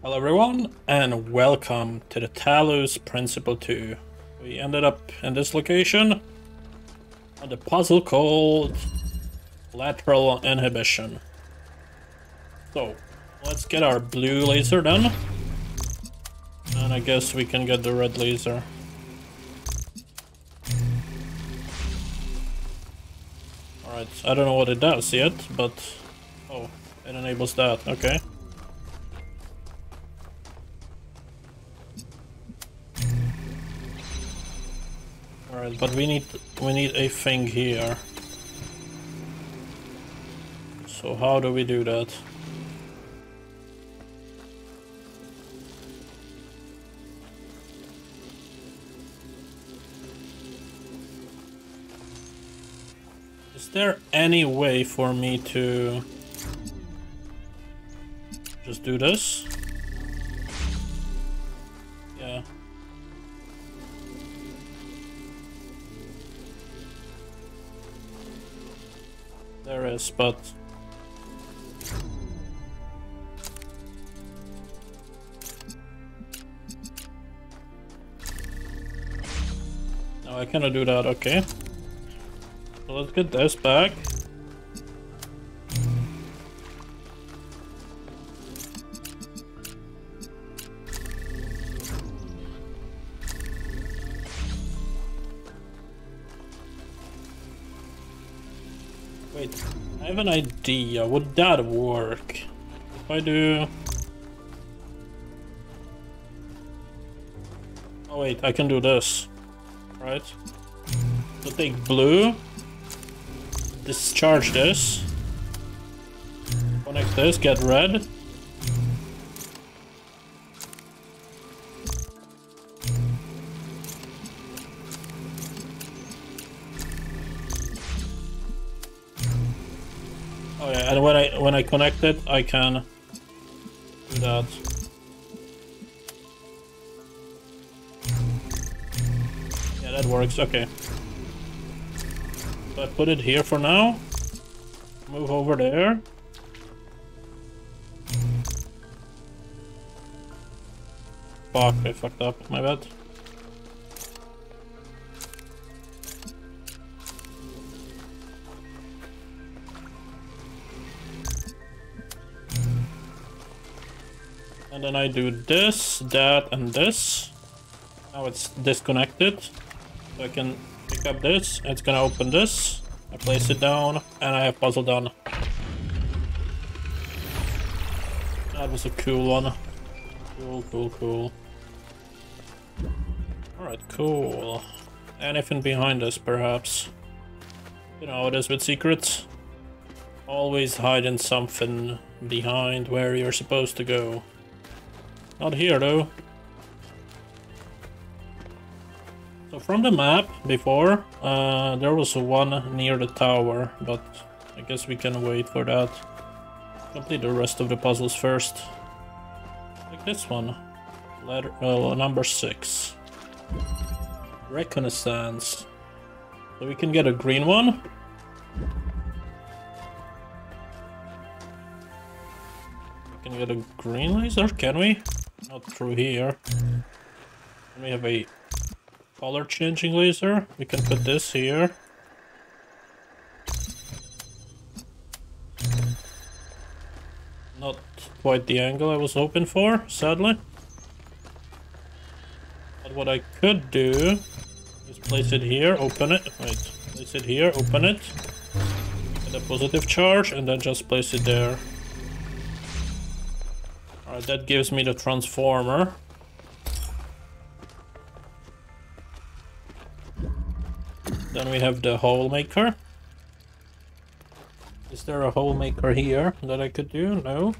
Hello everyone, and welcome to the Talos Principle 2. We ended up in this location on the puzzle called Lateral Inhibition. So, let's get our blue laser done. And I guess we can get the red laser. Alright, I don't know what it does yet, but... Oh, it enables that, okay. Alright, but we need we need a thing here. So how do we do that? Is there any way for me to just do this? There is, but... No, I cannot do that, okay. So let's get this back. Have an idea. Would that work? If I do... Oh wait, I can do this. Right? So take blue. Discharge this. Connect this, get red. I I can do that. Yeah, that works. Okay. So I put it here for now. Move over there. Fuck, I fucked up. My bad. And then I do this, that, and this. Now it's disconnected. So I can pick up this, it's gonna open this. I place it down, and I have puzzle done. That was a cool one. Cool, cool, cool. Alright, cool. Anything behind us, perhaps? You know it is with secrets. Always hiding something behind where you're supposed to go. Not here though. So from the map before, uh, there was one near the tower, but I guess we can wait for that. Complete the rest of the puzzles first. Like this one. Letter, uh, number six. Reconnaissance. So we can get a green one. We can get a green laser, can we? Not through here. We have a color changing laser. We can put this here. Not quite the angle I was hoping for, sadly. But what I could do is place it here, open it. Wait, place it here, open it. Get a positive charge and then just place it there. Alright, that gives me the transformer. Then we have the hole maker. Is there a hole maker here that I could do? No.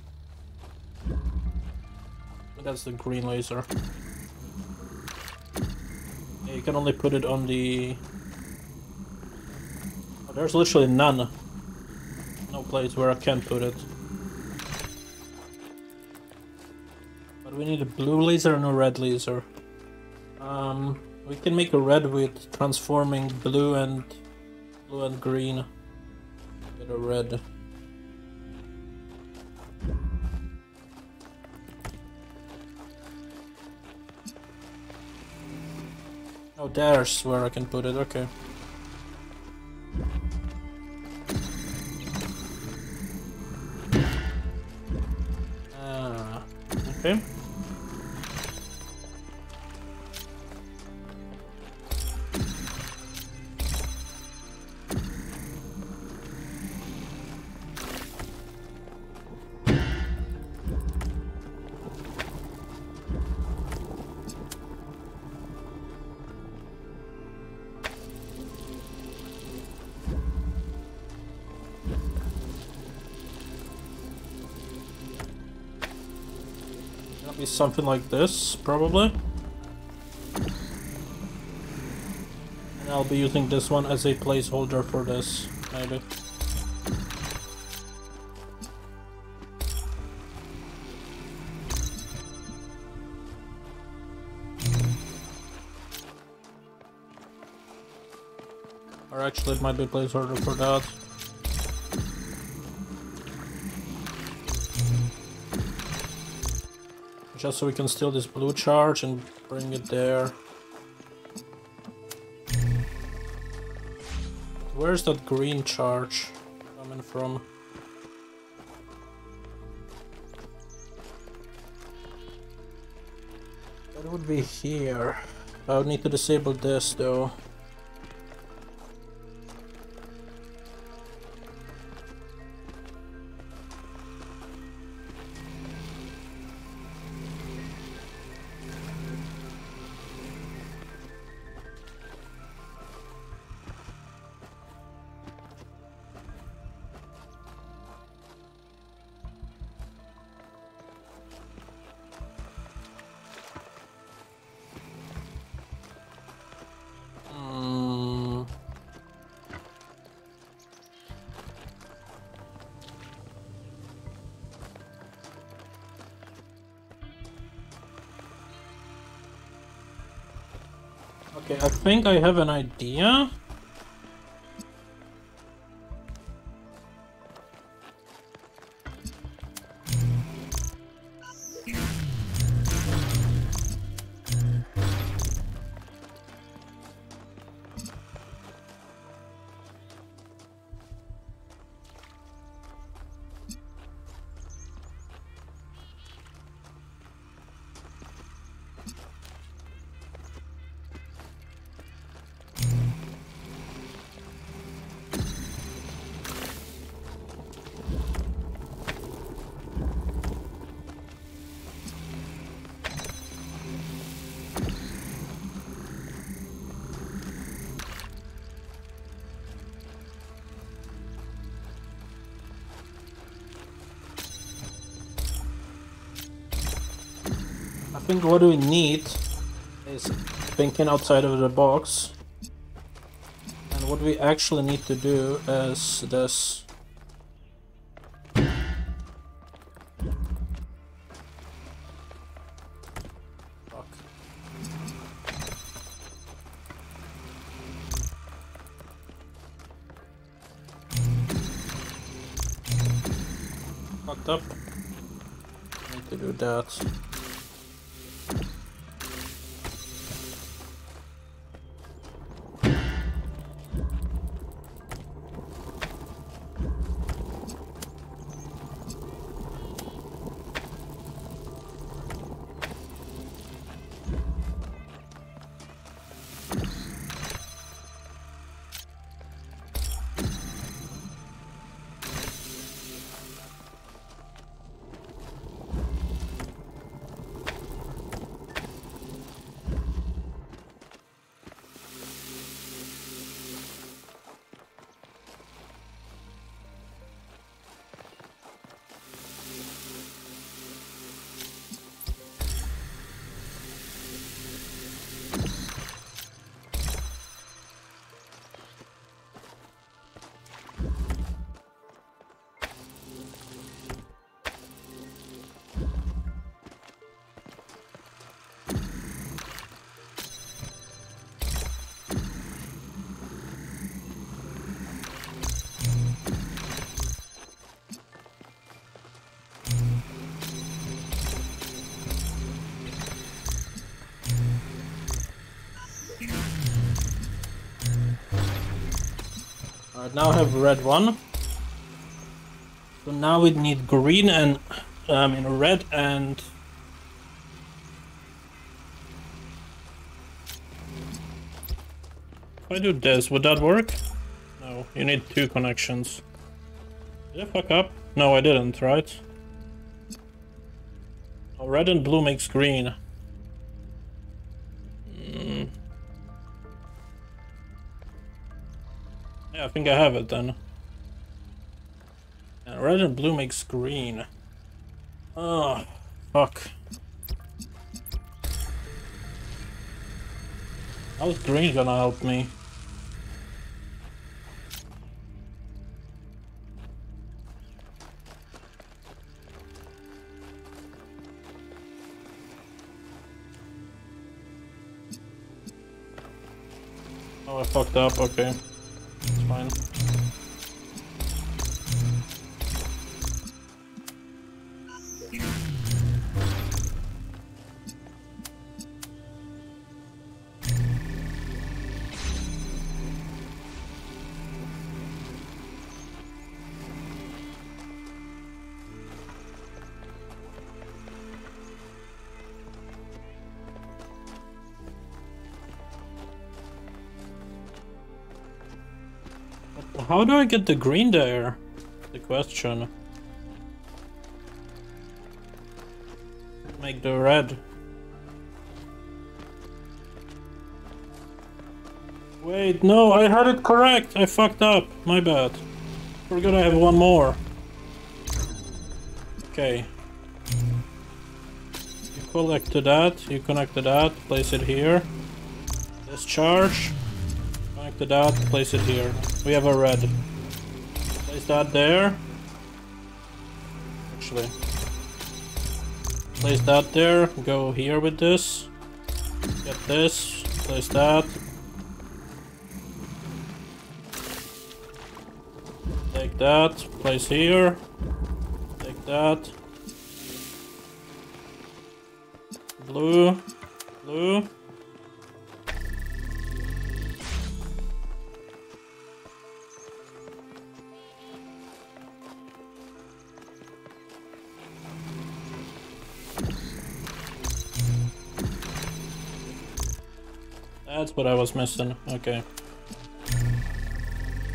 That's the green laser. Yeah, you can only put it on the... Oh, there's literally none. No place where I can put it. we need a blue laser and a red laser. Um, we can make a red with transforming blue and blue and green. Get a red. Oh, there's where I can put it, okay. Ah, okay. Something like this, probably. And I'll be using this one as a placeholder for this, maybe. Or actually it might be a placeholder for that. Just so we can steal this blue charge and bring it there. Where's that green charge coming from? That would be here. I would need to disable this though. Think I have an idea. Think what we need is thinking outside of the box. And what we actually need to do is this. Fuck. Fucked up. Need to do that. Now have red one. So now we need green and I um, in red and If I do this, would that work? No, you need two connections. Did I fuck up? No, I didn't, right? Oh, red and blue makes green. Think I have it then. And red and blue makes green. Oh, fuck. How's green gonna help me? Oh, I fucked up, okay. How do I get the green there? The question. Make the red. Wait, no, I had it correct. I fucked up. My bad. We're gonna have one more. Okay. You collect to that, you connect to that, place it here. Discharge. Connect to that, place it here. We have a red. Place that there. Actually. Place that there. Go here with this. Get this. Place that. Take that. Place here. Take that. Blue. Blue. What I was missing. Okay.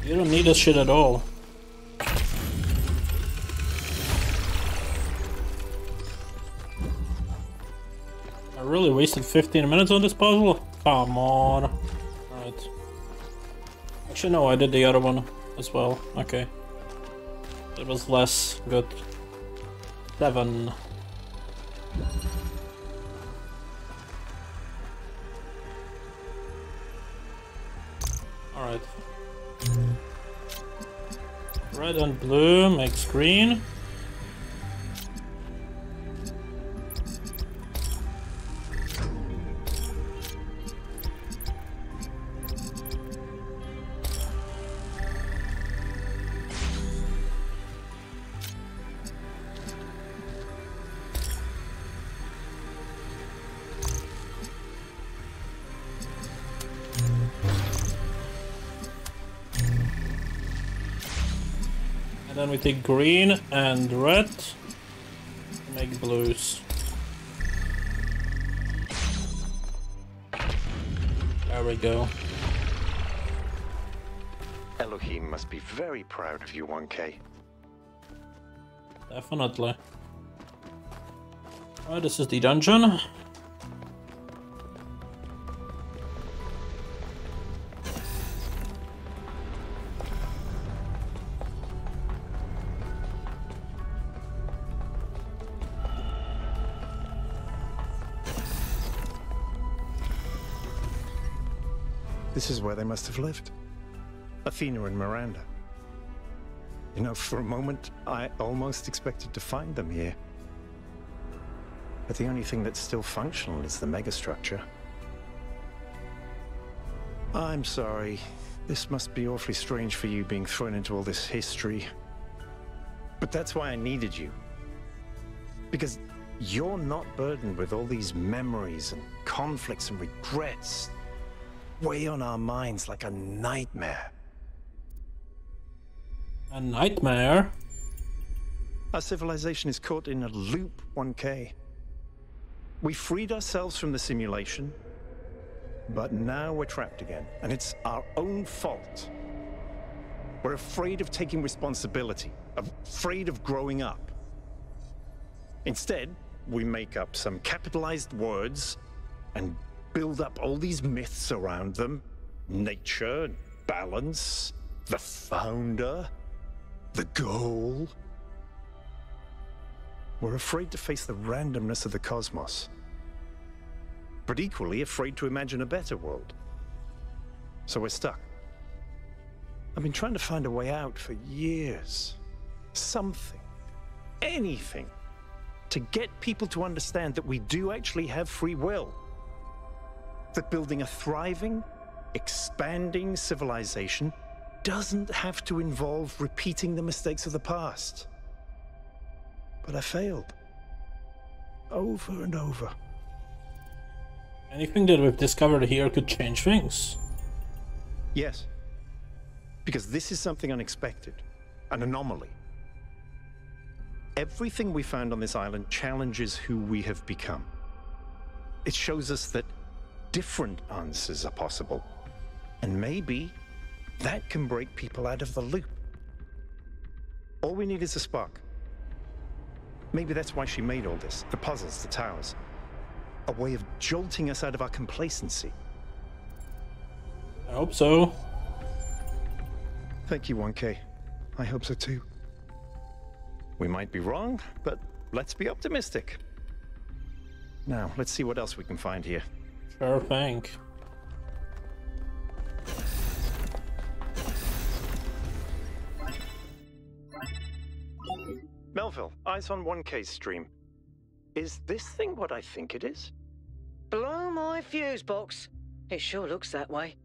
You don't need this shit at all. I really wasted 15 minutes on this puzzle? Come on. Alright. Actually, no, I did the other one as well. Okay. It was less good. Seven. Red and blue makes green. Take green and red make blues. There we go. Elohim must be very proud of you, 1K. Definitely. Alright, this is the dungeon. This is where they must have lived. Athena and Miranda. You know, for a moment, I almost expected to find them here. But the only thing that's still functional is the megastructure. I'm sorry. This must be awfully strange for you being thrown into all this history. But that's why I needed you. Because you're not burdened with all these memories and conflicts and regrets weigh on our minds like a nightmare. A nightmare? Our civilization is caught in a loop, 1K. We freed ourselves from the simulation, but now we're trapped again, and it's our own fault. We're afraid of taking responsibility, afraid of growing up. Instead, we make up some capitalized words and build up all these myths around them nature, balance, the founder, the goal. We're afraid to face the randomness of the cosmos, but equally afraid to imagine a better world. So we're stuck. I've been trying to find a way out for years. Something, anything, to get people to understand that we do actually have free will. That building a thriving, expanding civilization doesn't have to involve repeating the mistakes of the past. But I failed. Over and over. Anything that we've discovered here could change things. Yes. Because this is something unexpected, an anomaly. Everything we found on this island challenges who we have become. It shows us that different answers are possible. And maybe that can break people out of the loop. All we need is a spark. Maybe that's why she made all this the puzzles, the towers. A way of jolting us out of our complacency. I hope so. Thank you, 1K. I hope so too. We might be wrong, but let's be optimistic. Now, let's see what else we can find here. Sure thing. Melville, eyes on 1K's stream. Is this thing what I think it is? Blow my fuse box. It sure looks that way.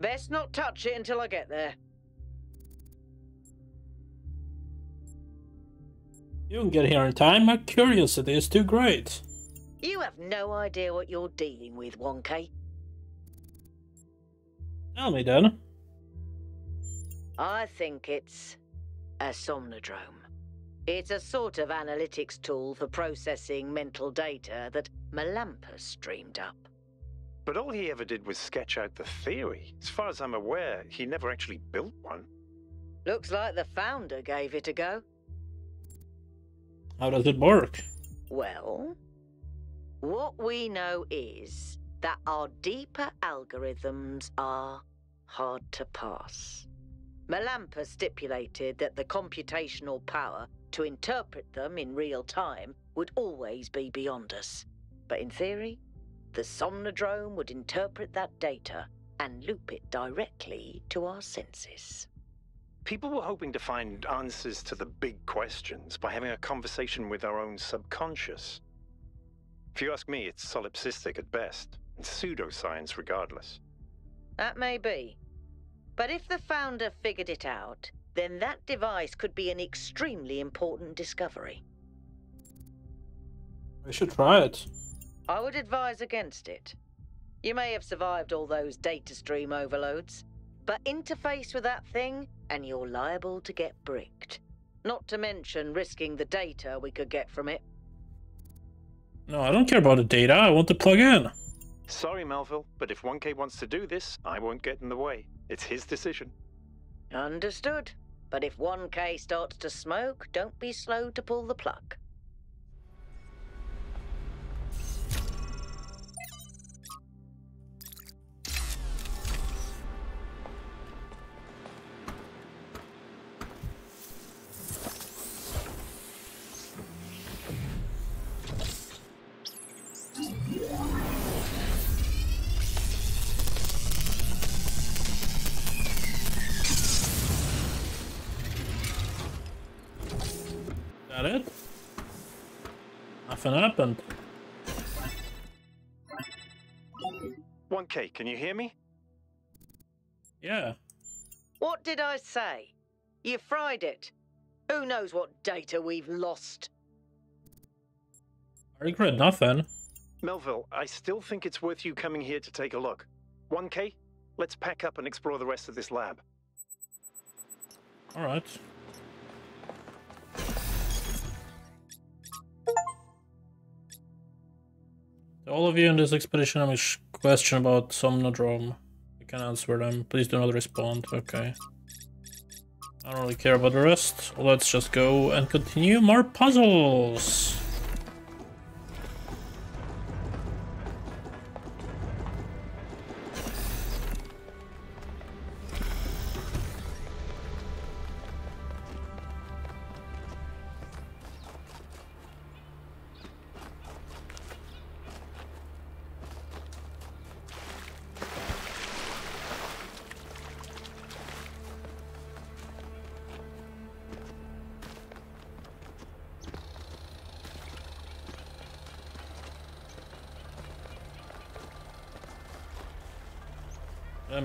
Best not touch it until I get there. You can get here in time. My curiosity is too great. You have no idea what you're dealing with, 1K. Tell me then. I think it's a somnodrome. It's a sort of analytics tool for processing mental data that Melampus dreamed up. But all he ever did was sketch out the theory. As far as I'm aware, he never actually built one. Looks like the founder gave it a go. How does it work? Well, what we know is that our deeper algorithms are hard to pass. Melampus stipulated that the computational power to interpret them in real time would always be beyond us. But in theory, the Somnodrome would interpret that data and loop it directly to our senses. People were hoping to find answers to the big questions by having a conversation with our own subconscious. If you ask me, it's solipsistic at best, and pseudoscience regardless. That may be. But if the founder figured it out, then that device could be an extremely important discovery. We should try it. I would advise against it. You may have survived all those data stream overloads, but interface with that thing and you're liable to get bricked. Not to mention risking the data we could get from it. No, I don't care about the data. I want to plug in. Sorry, Melville, but if 1K wants to do this, I won't get in the way. It's his decision. Understood. But if 1K starts to smoke, don't be slow to pull the plug. Nothing happened. 1K, can you hear me? Yeah. What did I say? You fried it. Who knows what data we've lost? I regret nothing. Melville, I still think it's worth you coming here to take a look. 1K, let's pack up and explore the rest of this lab. Alright. All of you in this expedition have a question about Somnodrome. You can answer them. Please do not respond. Okay. I don't really care about the rest. Let's just go and continue more puzzles.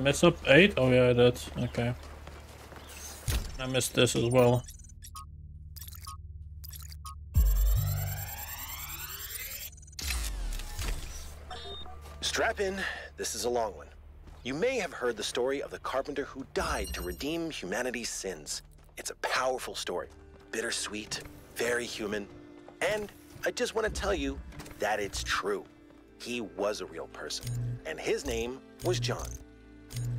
Mess up 8? Oh yeah, I did. Okay. I missed this as well. Strap in, this is a long one. You may have heard the story of the carpenter who died to redeem humanity's sins. It's a powerful story, bittersweet, very human, and I just want to tell you that it's true. He was a real person, and his name was John.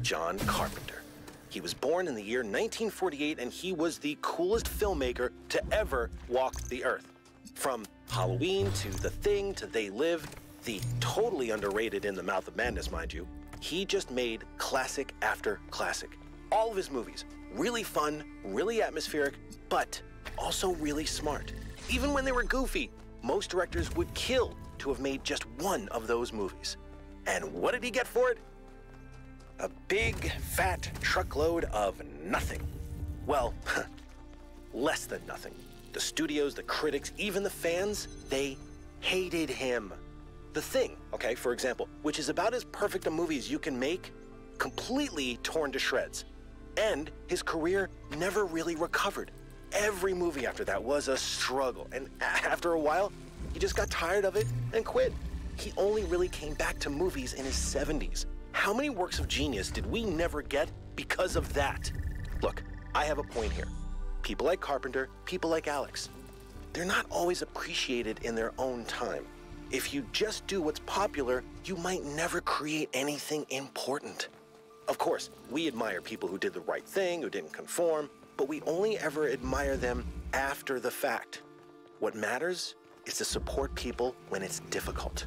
John Carpenter. He was born in the year 1948 and he was the coolest filmmaker to ever walk the earth. From Halloween to The Thing to They Live, the totally underrated In the Mouth of Madness, mind you, he just made classic after classic. All of his movies, really fun, really atmospheric, but also really smart. Even when they were goofy, most directors would kill to have made just one of those movies. And what did he get for it? A big, fat truckload of nothing. Well, less than nothing. The studios, the critics, even the fans, they hated him. The Thing, okay, for example, which is about as perfect a movie as you can make, completely torn to shreds. And his career never really recovered. Every movie after that was a struggle, and after a while, he just got tired of it and quit. He only really came back to movies in his 70s. How many works of genius did we never get because of that? Look, I have a point here. People like Carpenter, people like Alex, they're not always appreciated in their own time. If you just do what's popular, you might never create anything important. Of course, we admire people who did the right thing, who didn't conform, but we only ever admire them after the fact. What matters is to support people when it's difficult.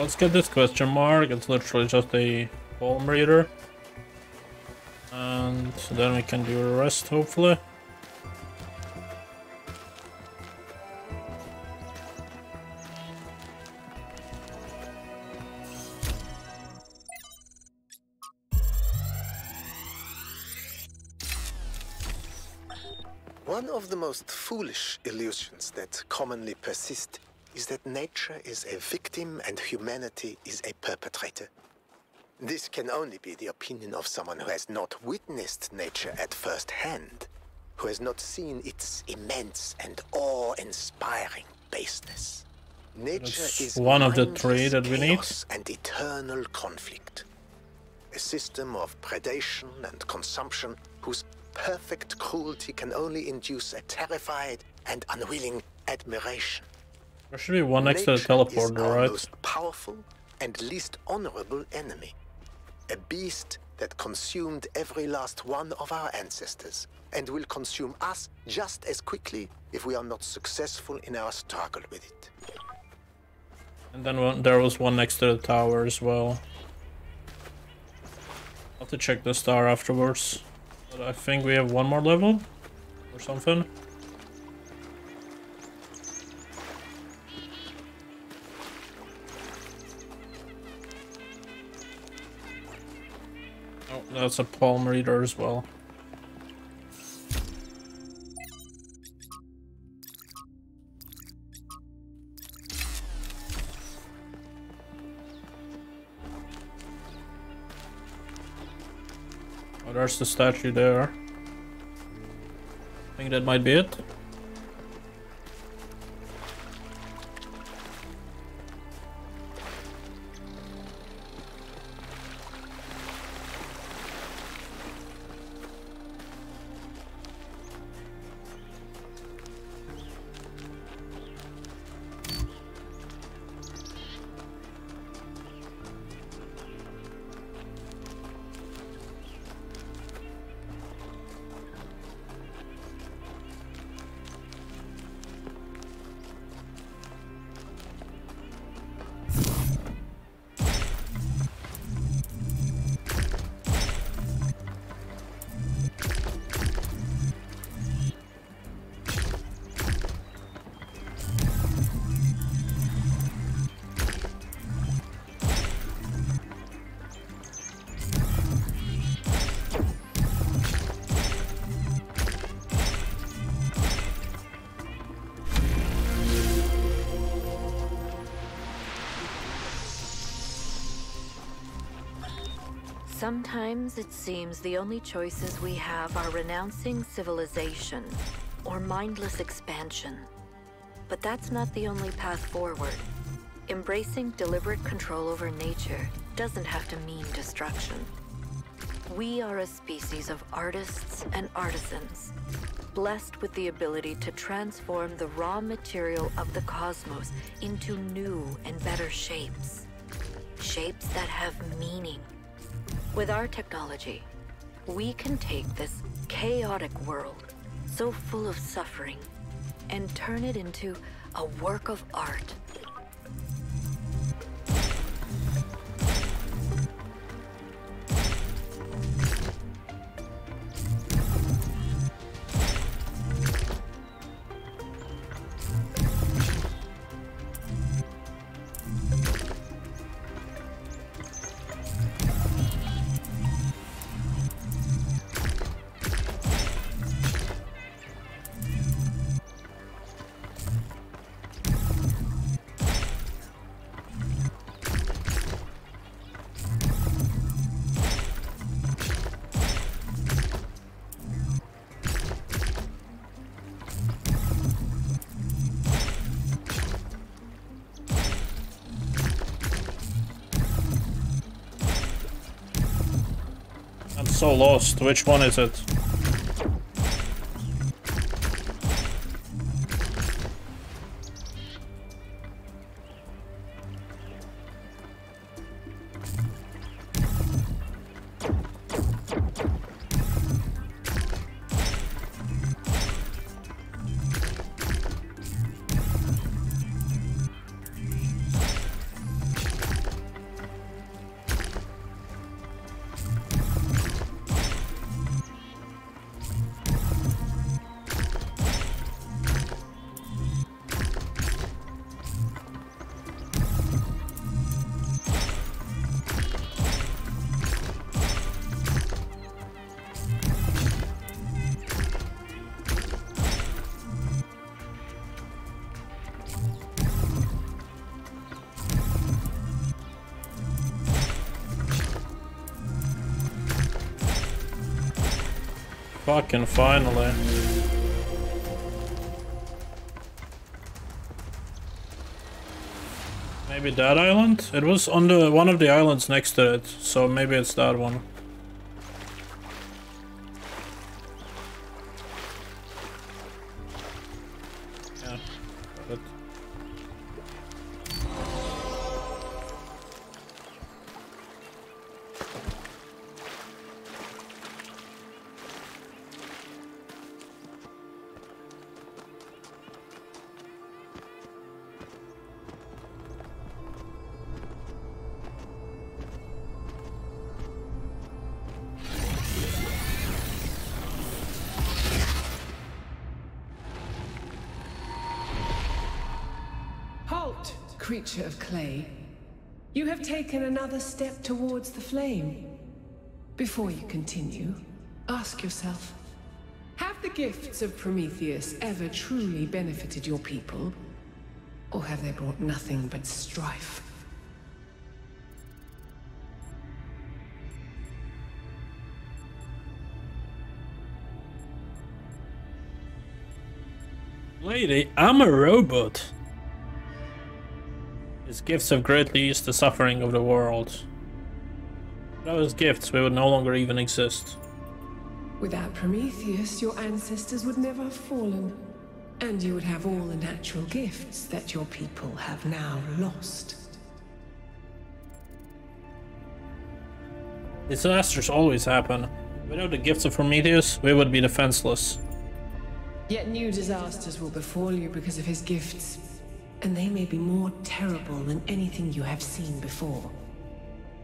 Let's get this question mark. It's literally just a palm reader. And then we can do the rest, hopefully. One of the most foolish illusions that commonly persist is that nature is a victim and humanity is a perpetrator. This can only be the opinion of someone who has not witnessed nature at first hand, who has not seen its immense and awe-inspiring baseness. Nature That's is one of the three that we need. and eternal conflict. A system of predation and consumption whose perfect cruelty can only induce a terrified and unwilling admiration. There should be one next to the teleporter, our right? most powerful and least honorable enemy. A beast that consumed every last one of our ancestors and will consume us just as quickly if we are not successful in our struggle with it. And then one, there was one next to the tower as well. I'll have to check the star afterwards. But I think we have one more level or something. That's a palm reader as well. Oh, there's the statue there. I think that might be it. It seems the only choices we have are renouncing civilization or mindless expansion. But that's not the only path forward. Embracing deliberate control over nature doesn't have to mean destruction. We are a species of artists and artisans, blessed with the ability to transform the raw material of the cosmos into new and better shapes. Shapes that have meaning. With our technology, we can take this chaotic world, so full of suffering, and turn it into a work of art. So lost. Which one is it? Fucking finally. Maybe that island? It was on the one of the islands next to it, so maybe it's that one. Another step towards the flame. Before you continue, ask yourself, have the gifts of Prometheus ever truly benefited your people? Or have they brought nothing but strife? Lady, I'm a robot. His gifts have greatly eased the suffering of the world. Without his gifts, we would no longer even exist. Without Prometheus, your ancestors would never have fallen. And you would have all the natural gifts that your people have now lost. Disasters always happen. Without the gifts of Prometheus, we would be defenseless. Yet new disasters will befall you because of his gifts. And they may be more terrible than anything you have seen before.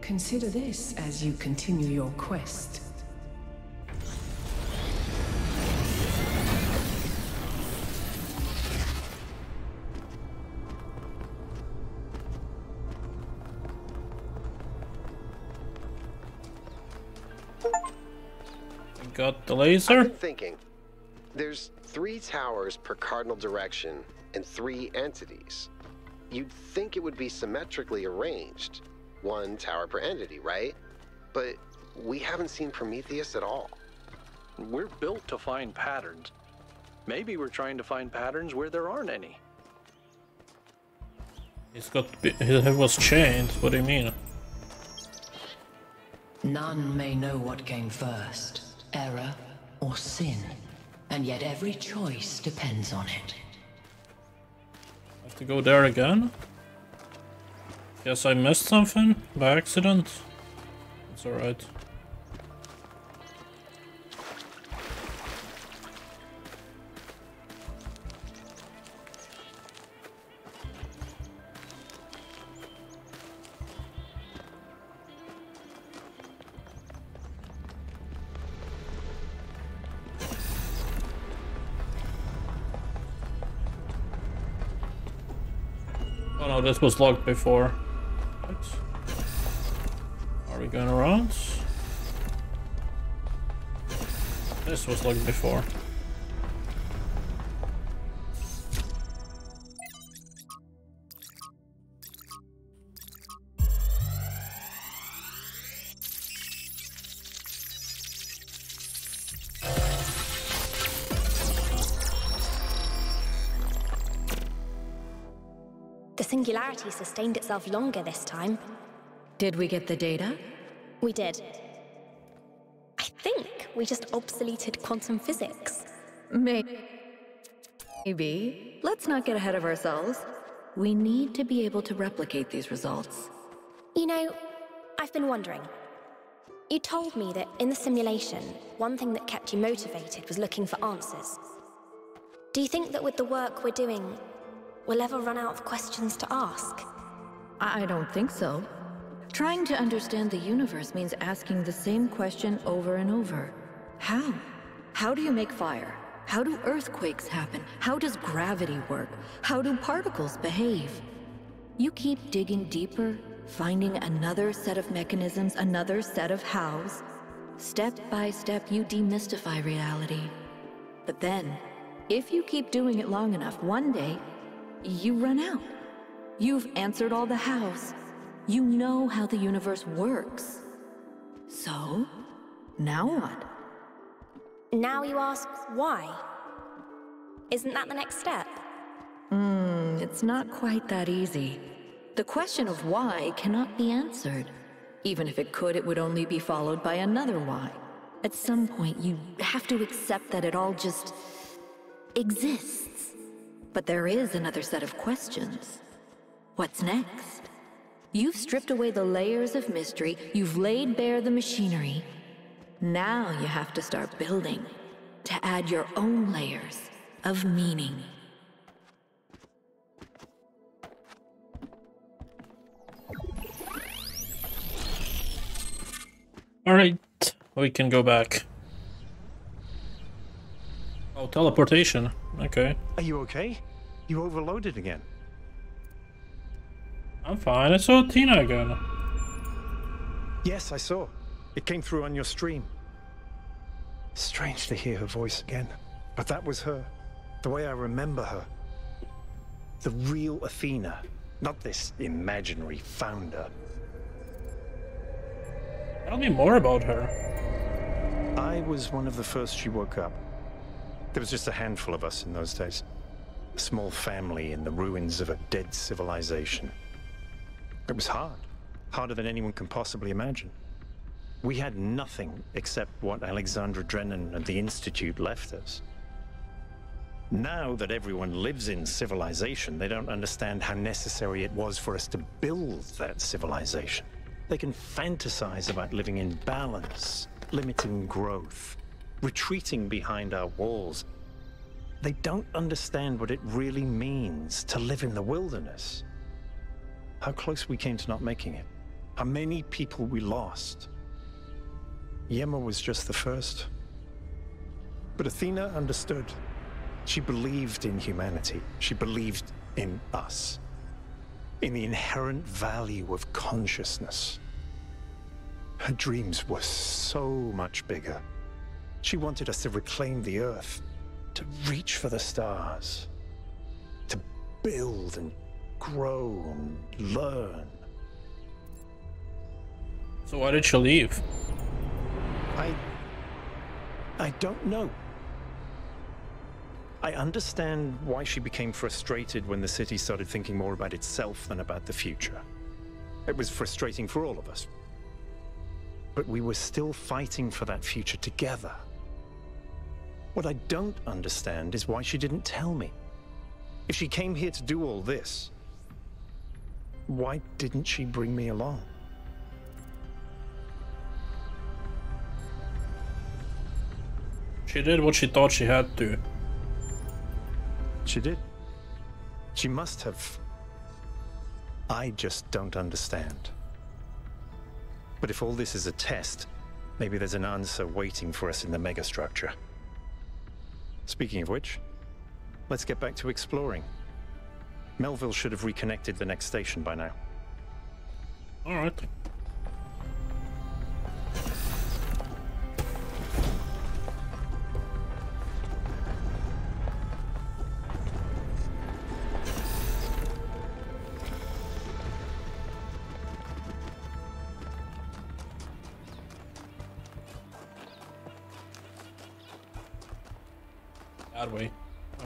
Consider this as you continue your quest. We got the laser? I've laser. been thinking. There's three towers per cardinal direction and three entities. You'd think it would be symmetrically arranged, one tower per entity, right? But we haven't seen Prometheus at all. We're built to find patterns. Maybe we're trying to find patterns where there aren't any. He's got. He was chained. What do you mean? None may know what came first, error or sin. And yet every choice depends on it. To go there again? Guess I missed something by accident. It's alright. No, this was locked before. Right. Are we going around? This was locked before. Sustained itself longer this time. Did we get the data? We did. I think we just obsoleted quantum physics. Maybe. Maybe. Let's not get ahead of ourselves. We need to be able to replicate these results. You know, I've been wondering. You told me that in the simulation, one thing that kept you motivated was looking for answers. Do you think that with the work we're doing, we'll ever run out of questions to ask? I don't think so. Trying to understand the universe means asking the same question over and over. How? How do you make fire? How do earthquakes happen? How does gravity work? How do particles behave? You keep digging deeper, finding another set of mechanisms, another set of hows. Step by step, you demystify reality. But then, if you keep doing it long enough, one day, you run out. You've answered all the hows. You know how the universe works. So, now what? Now you ask why? Isn't that the next step? Hmm, it's not quite that easy. The question of why cannot be answered. Even if it could, it would only be followed by another why. At some point, you have to accept that it all just exists. But there is another set of questions. What's next? You've stripped away the layers of mystery, you've laid bare the machinery. Now you have to start building, to add your own layers of meaning. Alright, we can go back. Oh, teleportation. Okay. Are you okay? You overloaded again. I'm fine. I saw Athena again. Yes, I saw. It came through on your stream. Strange to hear her voice again. But that was her. The way I remember her. The real Athena. Not this imaginary founder. Tell me more about her. I was one of the first she woke up. There was just a handful of us in those days. A small family in the ruins of a dead civilization. It was hard. Harder than anyone can possibly imagine. We had nothing except what Alexandra Drennan and the Institute left us. Now that everyone lives in civilization, they don't understand how necessary it was for us to build that civilization. They can fantasize about living in balance, limiting growth, retreating behind our walls. They don't understand what it really means to live in the wilderness. How close we came to not making it. How many people we lost. Yema was just the first. But Athena understood. She believed in humanity. She believed in us in the inherent value of consciousness. Her dreams were so much bigger. She wanted us to reclaim the Earth, to reach for the stars, to build and grow and learn. So why did she leave? I... I don't know. I understand why she became frustrated when the city started thinking more about itself than about the future. It was frustrating for all of us. But we were still fighting for that future together. What I don't understand is why she didn't tell me. If she came here to do all this, why didn't she bring me along? She did what she thought she had to. She did. She must have. I just don't understand. But if all this is a test, maybe there's an answer waiting for us in the megastructure. Speaking of which, let's get back to exploring. Melville should have reconnected the next station by now. Alright. Bad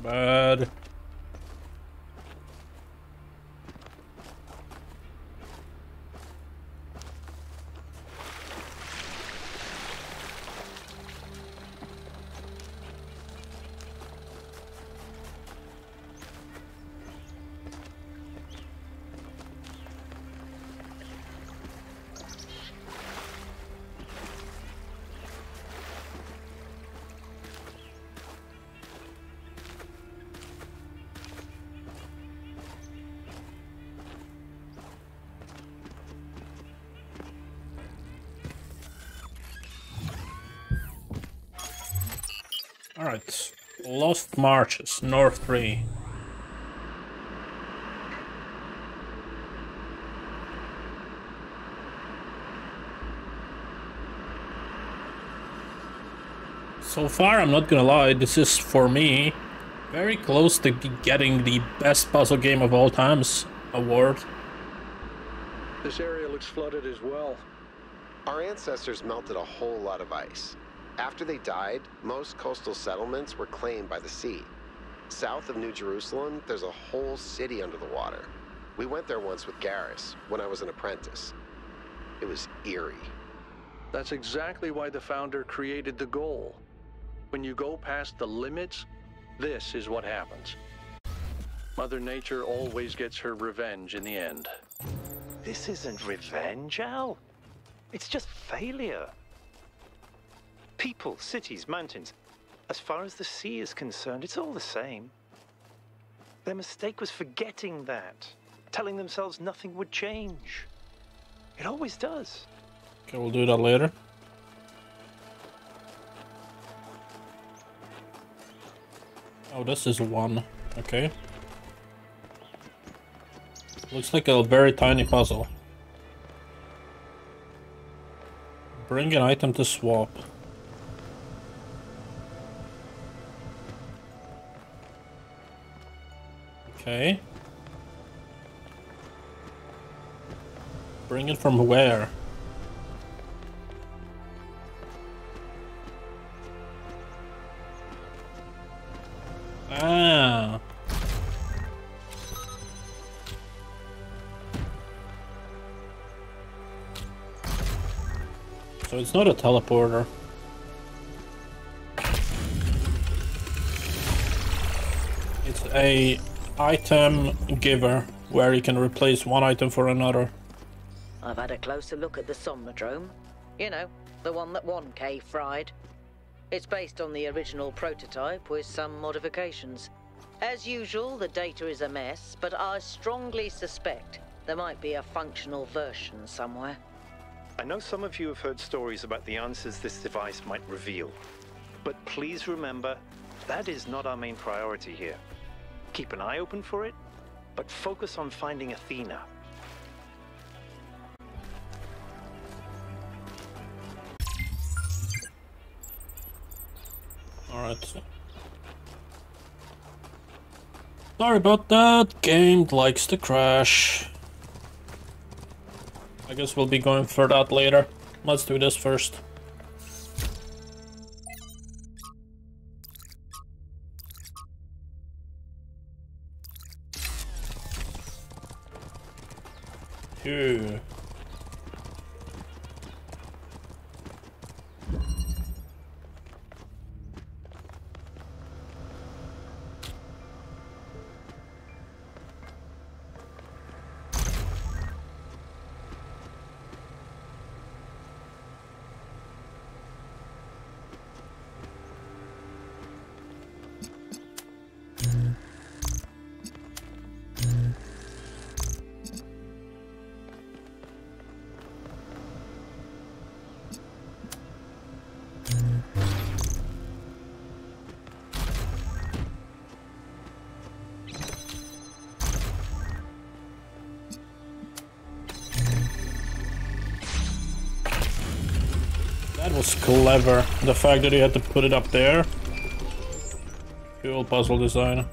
bad. Marches, North 3. So far, I'm not gonna lie, this is, for me, very close to getting the best puzzle game of all times award. This area looks flooded as well. Our ancestors melted a whole lot of ice. After they died, most coastal settlements were claimed by the sea. South of New Jerusalem, there's a whole city under the water. We went there once with Garrus, when I was an apprentice. It was eerie. That's exactly why the Founder created the goal. When you go past the limits, this is what happens. Mother Nature always gets her revenge in the end. This isn't revenge, Al. It's just failure. People, cities, mountains. As far as the sea is concerned, it's all the same. Their mistake was forgetting that, telling themselves nothing would change. It always does. Okay, we'll do that later. Oh, this is one. Okay. Looks like a very tiny puzzle. Bring an item to swap. Okay. Bring it from where? Ah. So it's not a teleporter. It's a item giver where you can replace one item for another. I've had a closer look at the Somnodrome. You know, the one that 1K fried. It's based on the original prototype with some modifications. As usual, the data is a mess, but I strongly suspect there might be a functional version somewhere. I know some of you have heard stories about the answers this device might reveal. But please remember, that is not our main priority here. Keep an eye open for it, but focus on finding Athena. Alright. Sorry about that. Game likes to crash. I guess we'll be going for that later. Let's do this first. Phew. The fact that you had to put it up there. Cool puzzle design.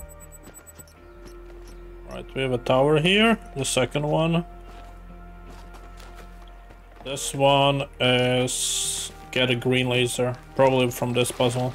Right, we have a tower here. The second one. This one is get a green laser. Probably from this puzzle.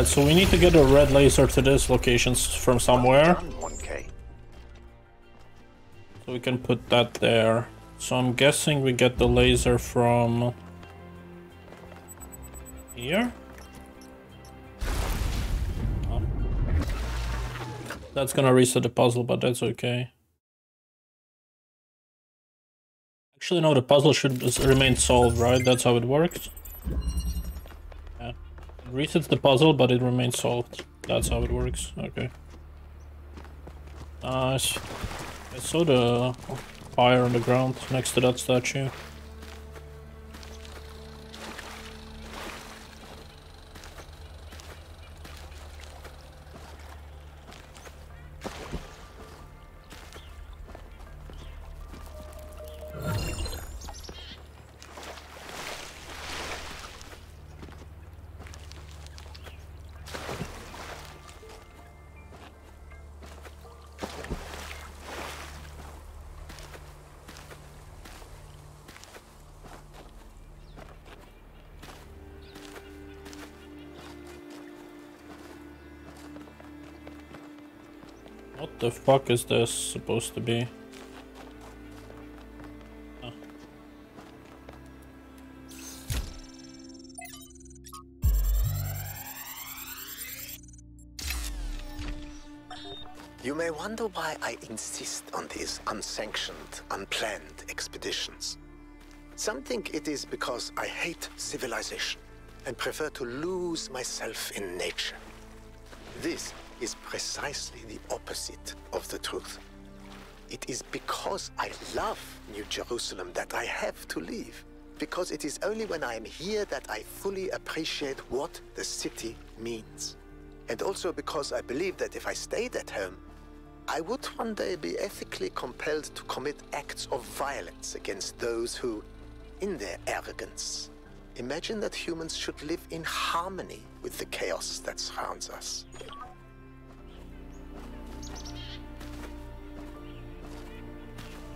Alright, so we need to get a red laser to this location from somewhere. Well 1K. So we can put that there. So I'm guessing we get the laser from here. Oh. That's gonna reset the puzzle, but that's okay. Actually, no, the puzzle should remain solved, right? That's how it works. Resets the puzzle, but it remains solved. That's how it works. Okay. Nice. I saw the fire on the ground next to that statue. Fuck is this supposed to be? You may wonder why I insist on these unsanctioned, unplanned expeditions. Some think it is because I hate civilization and prefer to lose myself in nature. This is precisely the opposite of the truth. It is because I love New Jerusalem that I have to leave. Because it is only when I am here that I fully appreciate what the city means. And also because I believe that if I stayed at home, I would one day be ethically compelled to commit acts of violence against those who, in their arrogance, imagine that humans should live in harmony with the chaos that surrounds us.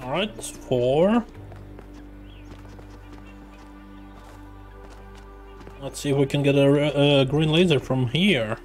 Alright, four. Let's see if we can get a, a green laser from here.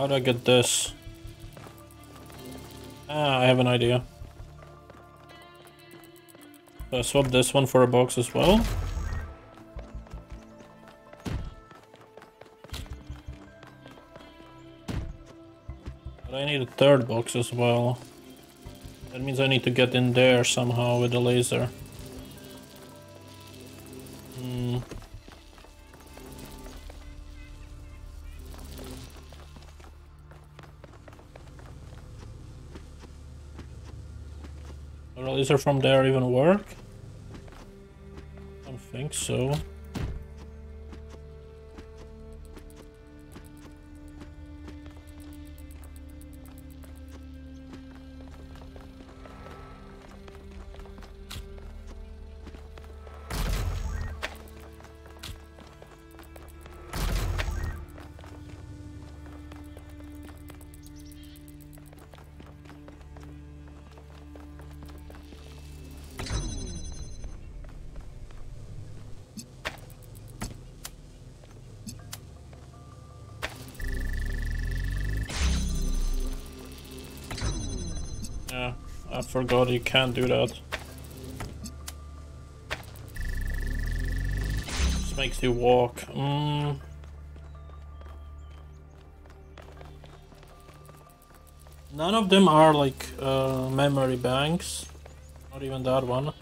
How do I get this? Ah, I have an idea. So I swap this one for a box as well. But I need a third box as well. That means I need to get in there somehow with the laser. Will from there even work? I don't think so. forgot you can't do that. This makes you walk. Mm. None of them are like uh, memory banks. Not even that one.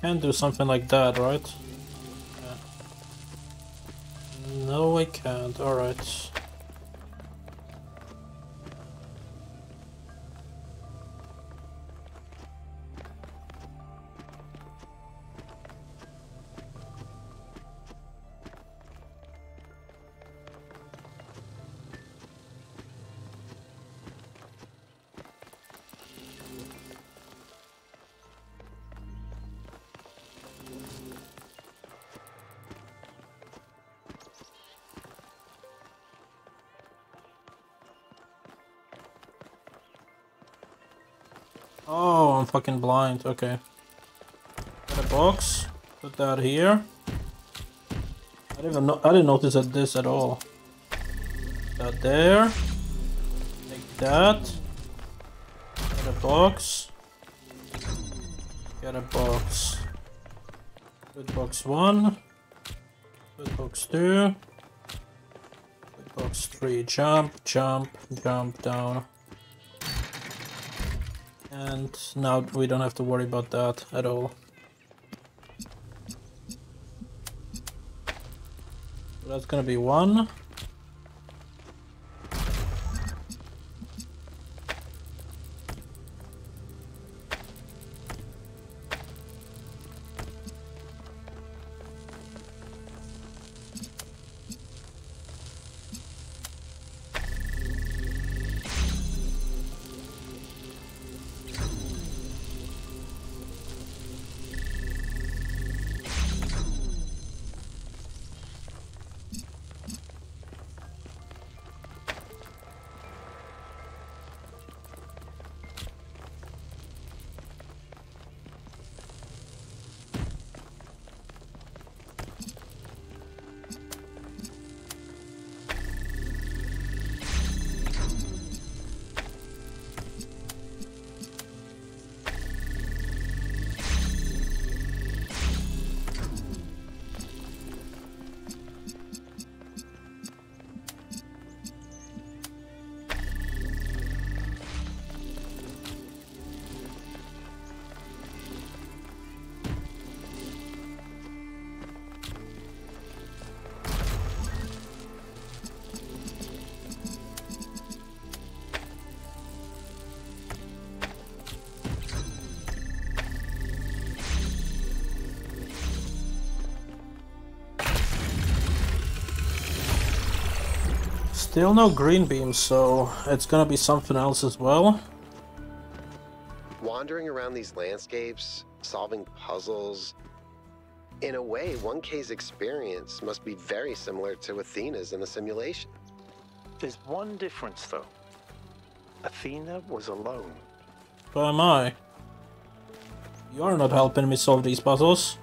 Can do something like that, right? Yeah. No, I can't. Alright. Fucking blind. Okay. Got a box. Put that here. I didn't know. I didn't notice that this at all. That there. Take that. Get a box. Get a box. Put box one. Put box two. Put box three. Jump, jump, jump down. And now we don't have to worry about that at all. That's gonna be one. Still no green beams, so it's gonna be something else as well. Wandering around these landscapes, solving puzzles. In a way, 1K's experience must be very similar to Athena's in the simulation. There's one difference, though. Athena was alone. So am I. You're not helping me solve these puzzles.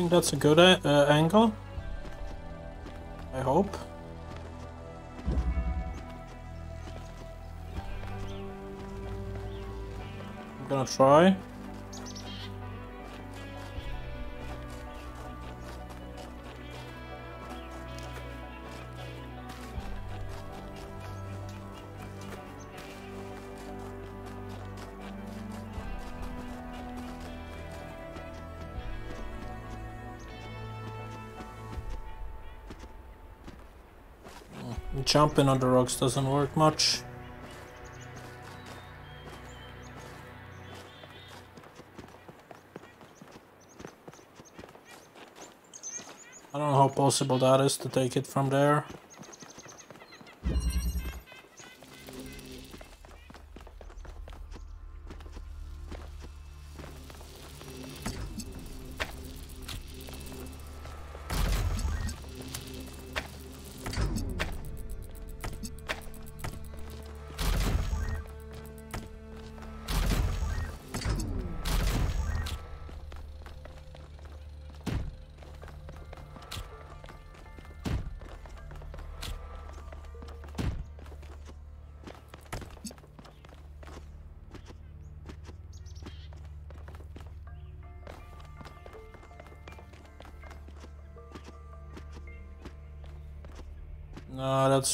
Think that's a good uh, angle. I hope. I'm gonna try. Jumping on the rocks doesn't work much. I don't know how possible that is to take it from there.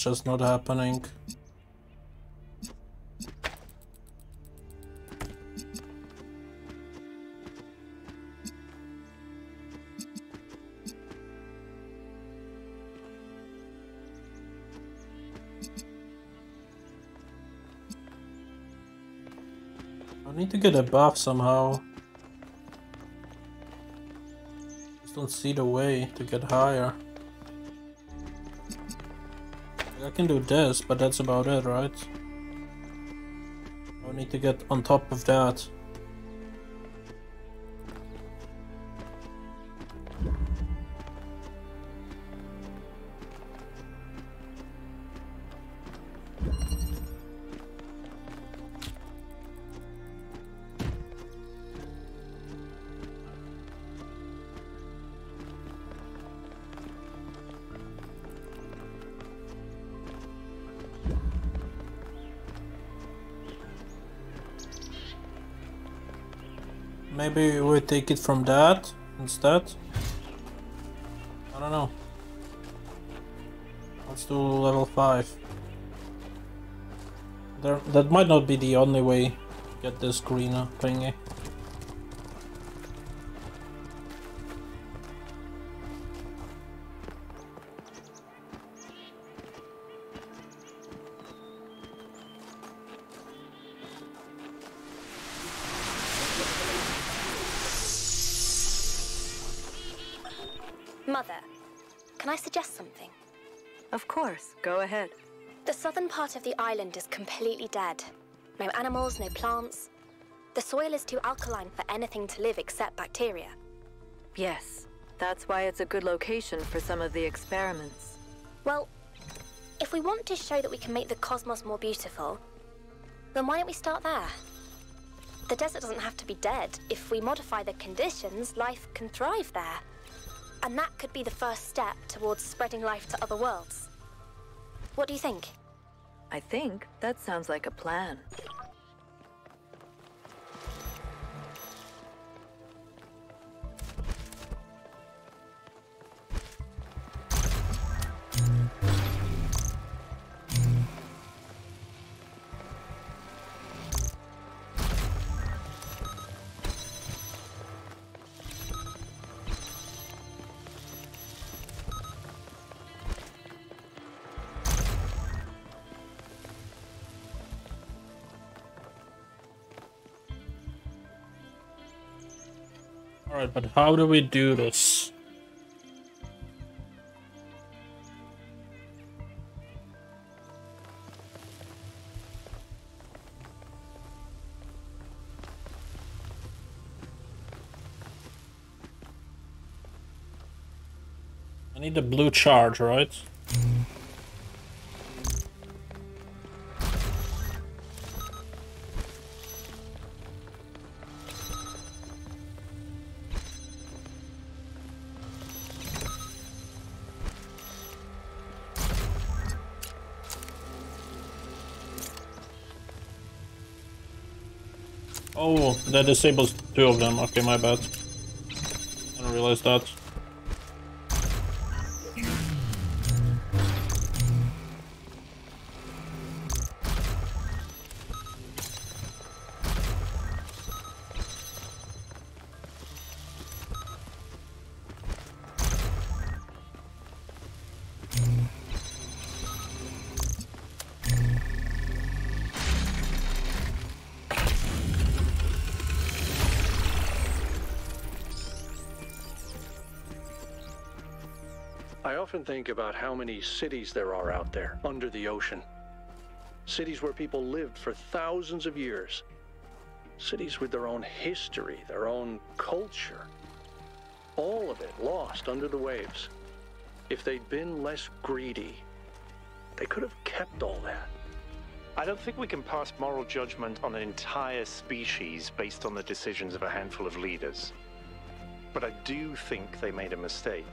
Just not happening. I need to get a buff somehow. Just don't see the way to get higher. Can do this, but that's about it, right? I need to get on top of that. Take it from that instead. I don't know. Let's do level 5. There, that might not be the only way to get this greener thingy. Island is completely dead. No animals, no plants. The soil is too alkaline for anything to live except bacteria. Yes, that's why it's a good location for some of the experiments. Well, if we want to show that we can make the cosmos more beautiful, then why don't we start there? The desert doesn't have to be dead. If we modify the conditions, life can thrive there. And that could be the first step towards spreading life to other worlds. What do you think? I think that sounds like a plan. Alright, but how do we do this? I need the blue charge, right? That disables two of them. Okay, my bad. I didn't realize that. How many cities there are out there under the ocean. Cities where people lived for thousands of years. Cities with their own history, their own culture. All of it lost under the waves. If they'd been less greedy, they could have kept all that. I don't think we can pass moral judgment on an entire species based on the decisions of a handful of leaders. But I do think they made a mistake.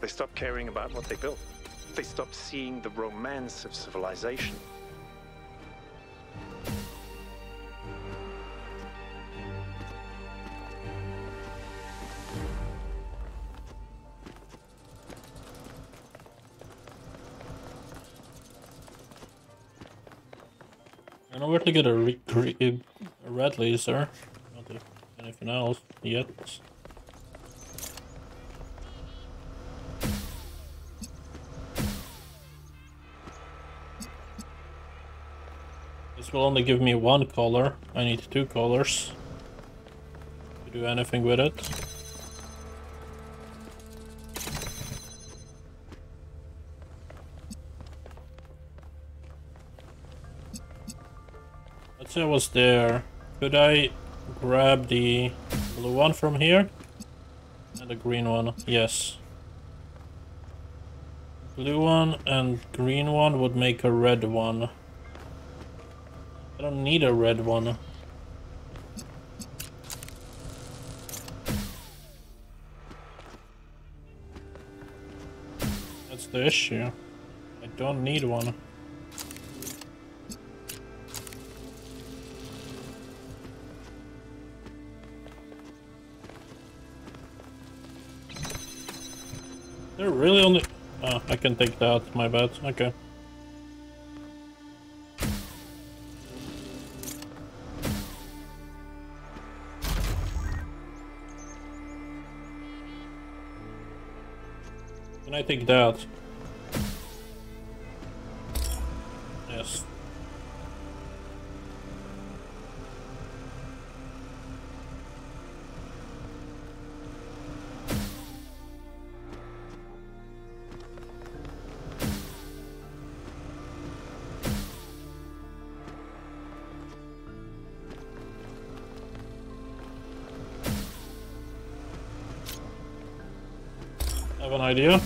They stopped caring about what they built. They stopped seeing the romance of civilization. I know where to get a, re a red laser. Not anything else yet. Will only give me one color. I need two colors to do anything with it. Let's say I was there. Could I grab the blue one from here? And the green one? Yes. Blue one and green one would make a red one. Don't need a red one. That's the issue. I don't need one. They're really only... Oh, I can take that, my bad. Okay. Take that? Yes. Have an idea?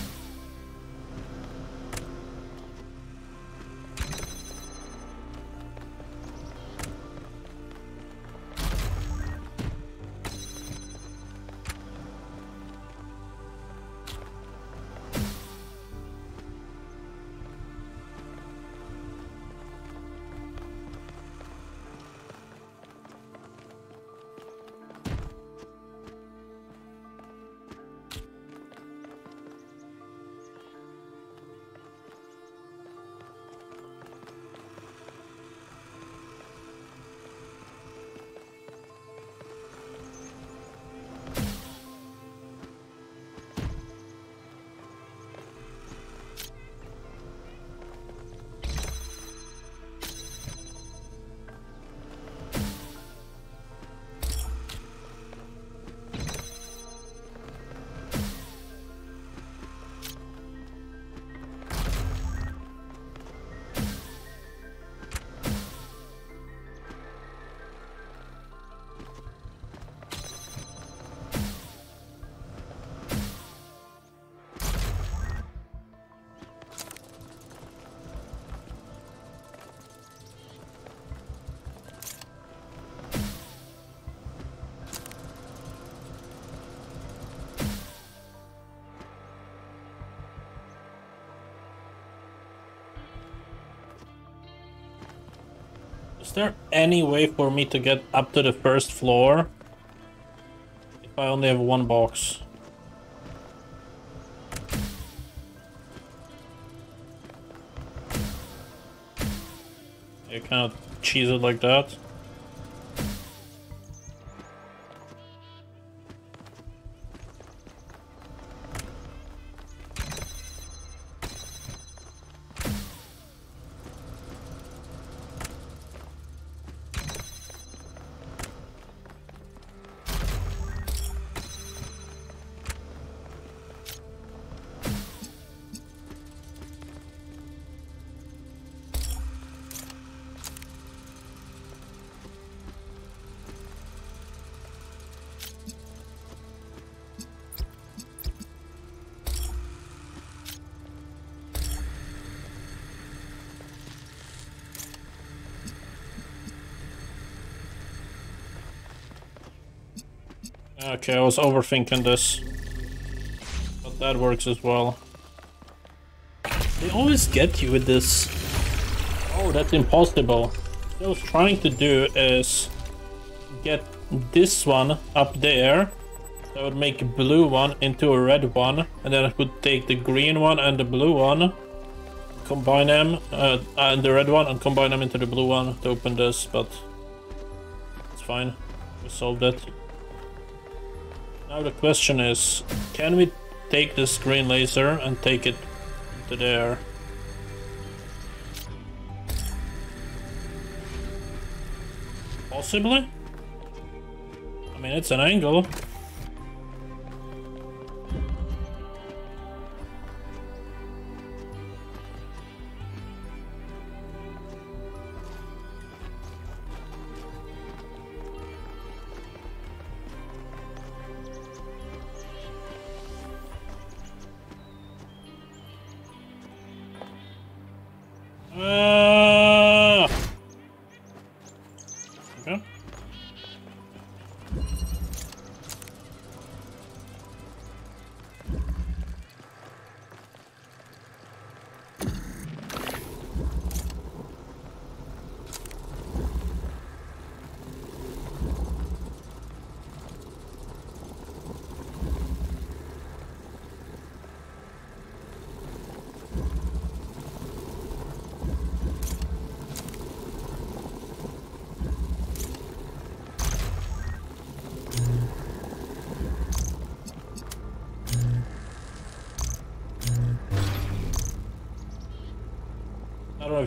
Any way for me to get up to the first floor? If I only have one box. You cannot cheese it like that. Okay, I was overthinking this. But that works as well. They always get you with this. Oh, that's impossible. What I was trying to do is get this one up there. I would make a blue one into a red one. And then I would take the green one and the blue one. Combine them, uh, and the red one, and combine them into the blue one to open this, but it's fine. We solved it. Now the question is, can we take this green laser and take it to there? Possibly? I mean, it's an angle.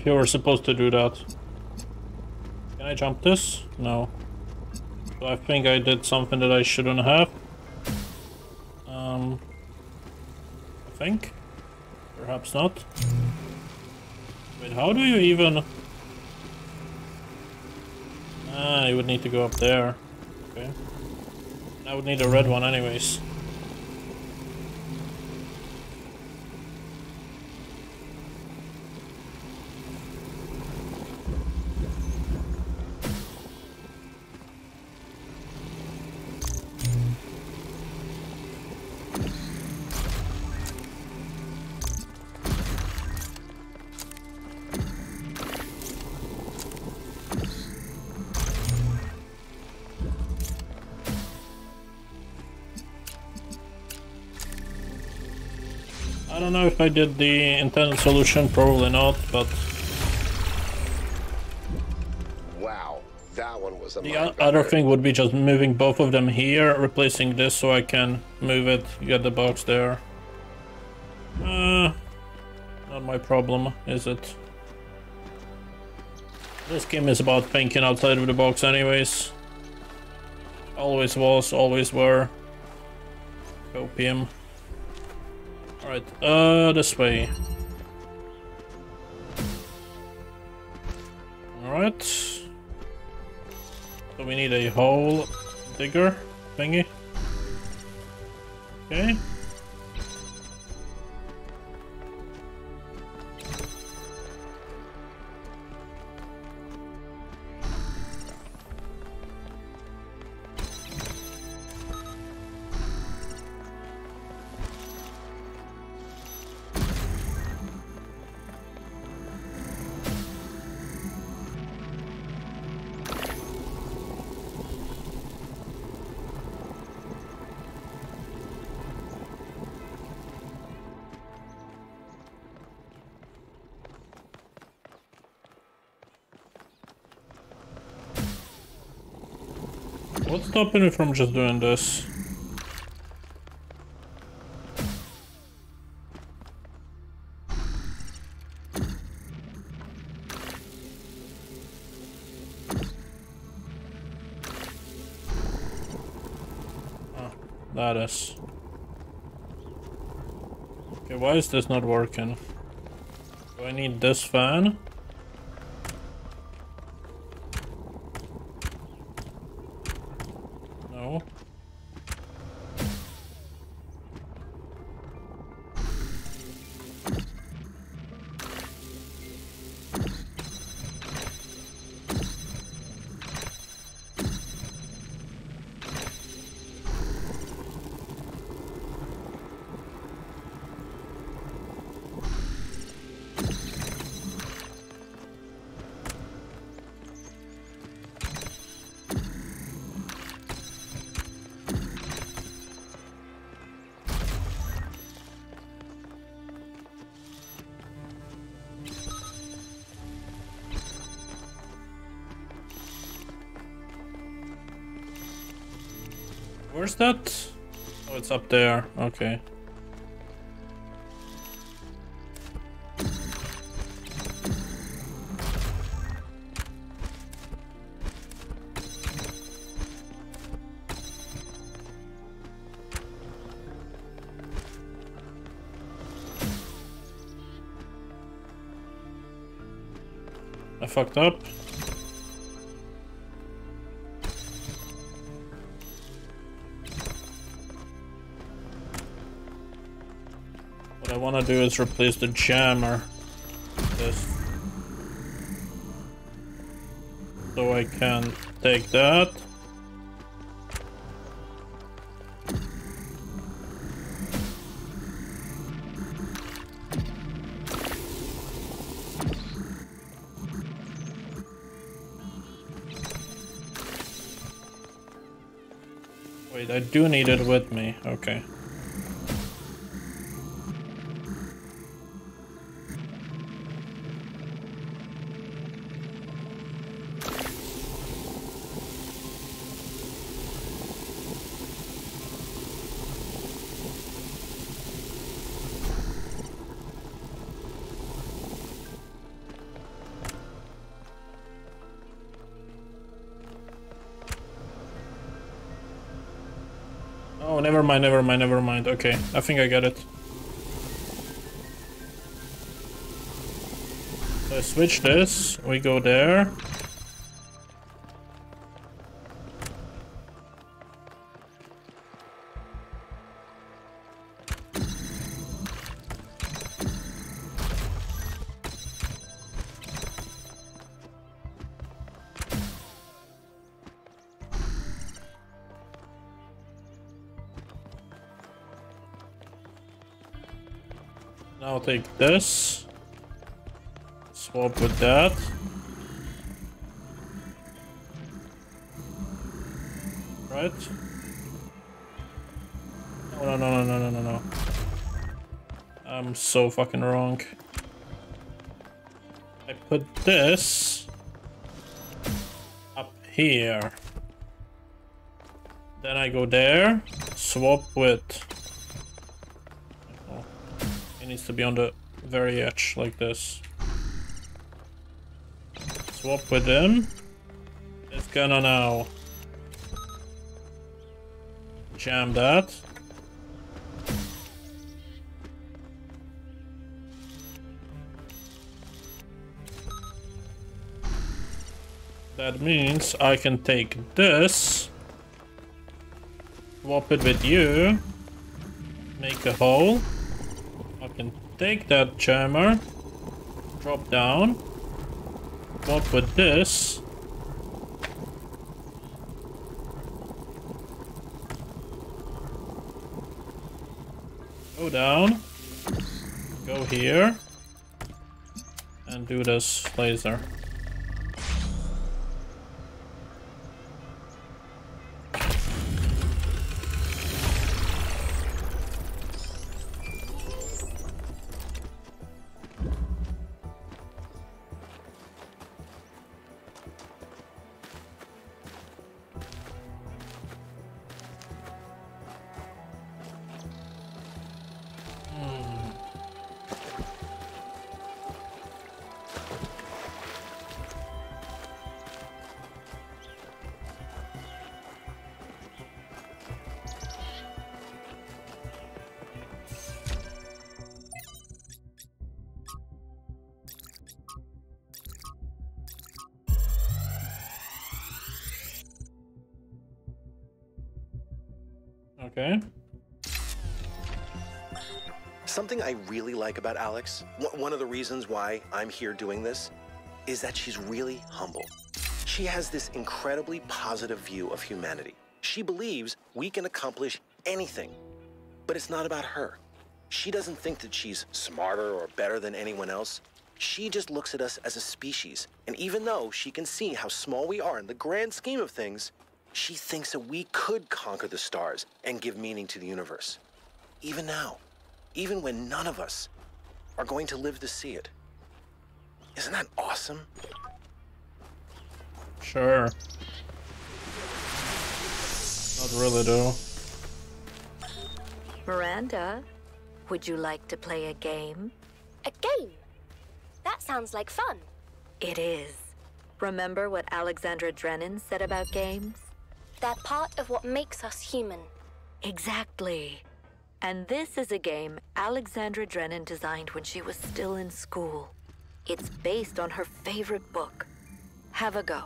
You were supposed to do that. Can I jump this? No. So I think I did something that I shouldn't have. Um, I think. Perhaps not. Wait, how do you even... Ah, you would need to go up there. Okay. I would need a red one anyways. I don't know if I did the intended solution, probably not, but Wow, that one was a the other thing would be just moving both of them here, replacing this so I can move it, get the box there. Uh, not my problem, is it? This game is about thinking outside of the box anyways. Always was, always were. Opium. Alright, uh, this way. Alright. So we need a hole digger thingy. Okay. Stopping me from just doing this? That is. Okay, why is this not working? Do I need this fan? It's up there. Okay. I fucked up. Do is replace the jammer this. So I can take that. Wait, I do need it with me. Okay. Never mind, never mind. Okay, I think I get it. So I switch this, we go there. Take this. Swap with that. Right? No, no, no, no, no, no, no. I'm so fucking wrong. I put this up here. Then I go there, swap with needs to be on the very edge, like this. Swap with them. It's gonna now jam that. That means I can take this, swap it with you, make a hole. Can take that jammer, drop down, swap with this. Go down, go here, and do this laser. Like about Alex, one of the reasons why I'm here doing this, is that she's really humble. She has this incredibly positive view of humanity. She believes we can accomplish anything, but it's not about her. She doesn't think that she's smarter or better than anyone else. She just looks at us as a species, and even though she can see how small we are in the grand scheme of things, she thinks that we could conquer the stars and give meaning to the universe. Even now, even when none of us are going to live to see it. Isn't that awesome? Sure. Not really though. Miranda, would you like to play a game? A game? That sounds like fun. It is. Remember what Alexandra Drennan said about games? They're part of what makes us human. Exactly. And this is a game Alexandra Drennan designed when she was still in school. It's based on her favorite book. Have a go.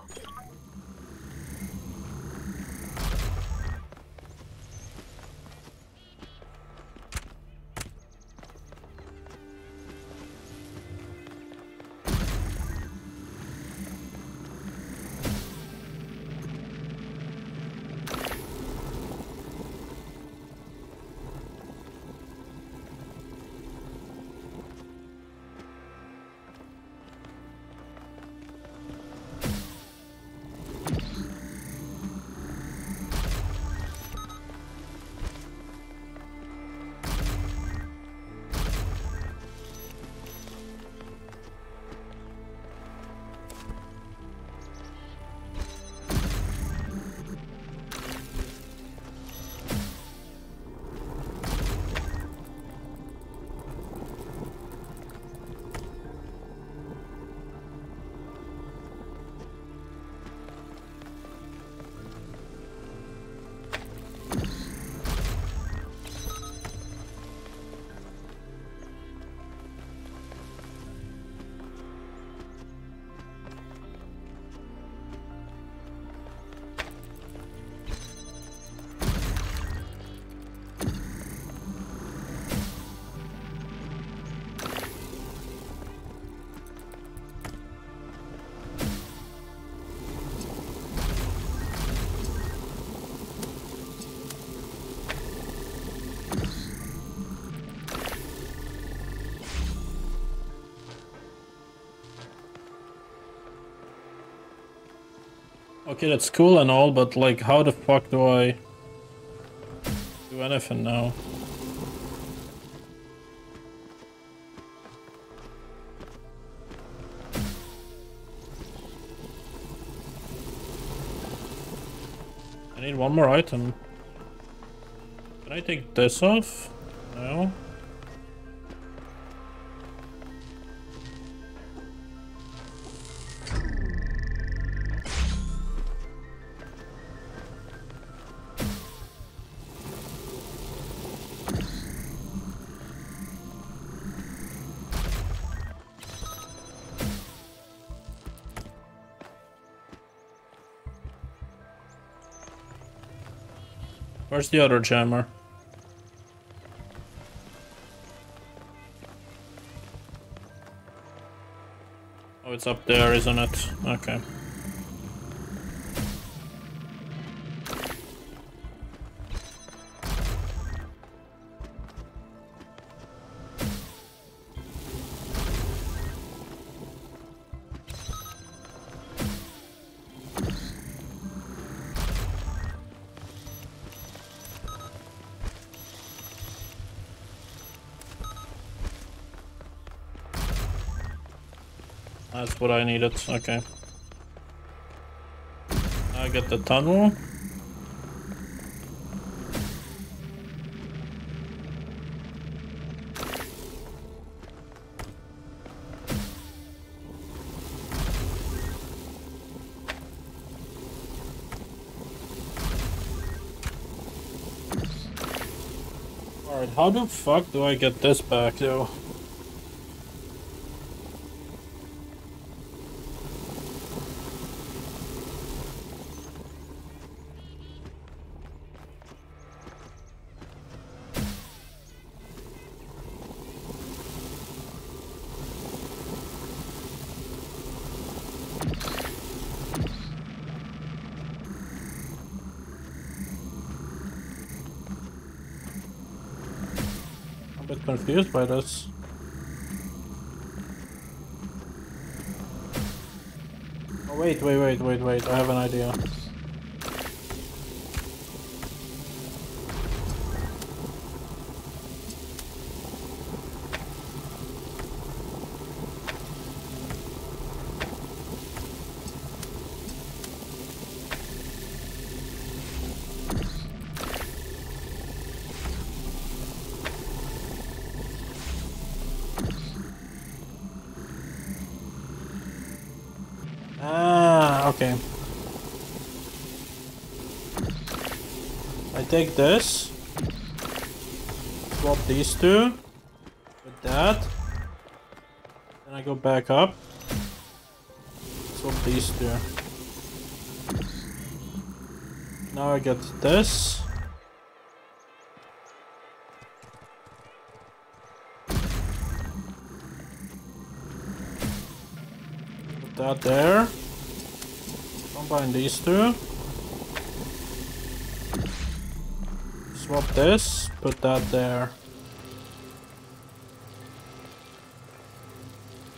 Okay, that's cool and all, but like, how the fuck do I do anything now? I need one more item. Can I take this off? No. Where's the other jammer? Oh, it's up there, isn't it? Okay. What I needed, okay. I get the tunnel. Alright, how the fuck do I get this back though? Confused by this. Oh, wait, wait, wait, wait, wait, I have an idea. Take this, swap these two with that, then I go back up, swap these two. Now I get this. Put that there. Combine these two. Swap this, put that there.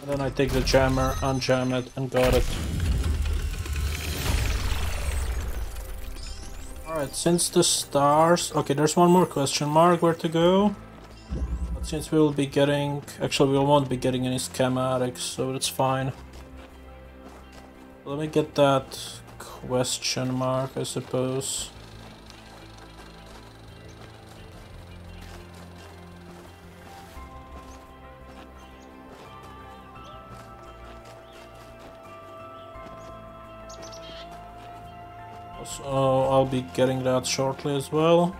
And then I take the jammer, unjam it, and got it. Alright, since the stars... Okay, there's one more question mark where to go. But since we will be getting... Actually, we won't be getting any schematics, so that's fine. Let me get that question mark, I suppose. Be getting that shortly as well.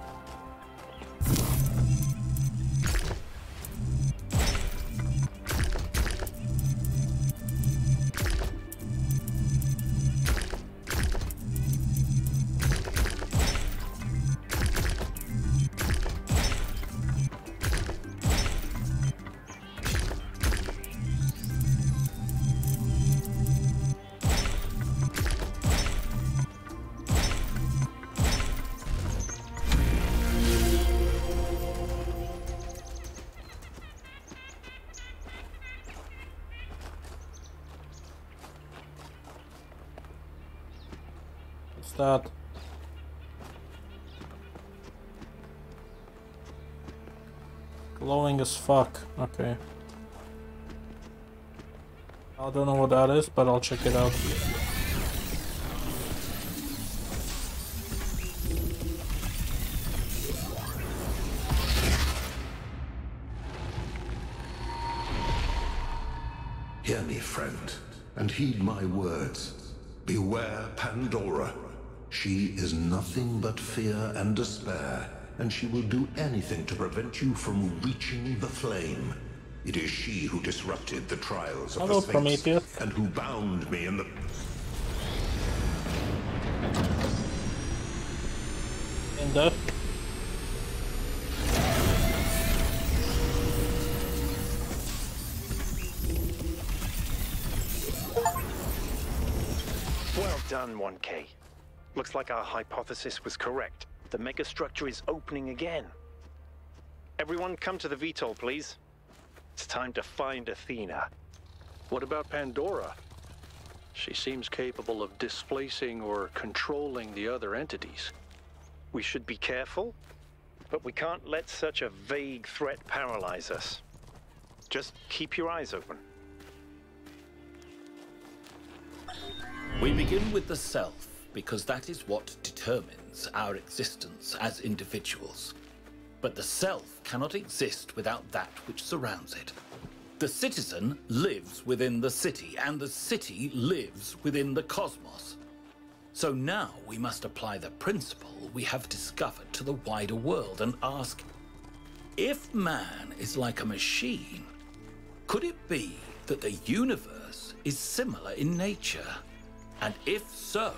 Okay. I don't know what that is, but I'll check it out. Hear me, friend, and heed my words. Beware Pandora. She is nothing but fear and despair, and she will do anything to prevent you from reaching the flame. It is she who disrupted the trials of Hello, the Sphinx, Prometheus. and who bound me in the... In death. Well done, 1K. Looks like our hypothesis was correct. The megastructure is opening again. Everyone come to the VTOL, please. It's time to find Athena. What about Pandora? She seems capable of displacing or controlling the other entities. We should be careful, but we can't let such a vague threat paralyze us. Just keep your eyes open. We begin with the self because that is what determines our existence as individuals. But the self cannot exist without that which surrounds it. The citizen lives within the city, and the city lives within the cosmos. So now we must apply the principle we have discovered to the wider world and ask if man is like a machine, could it be that the universe is similar in nature? And if so,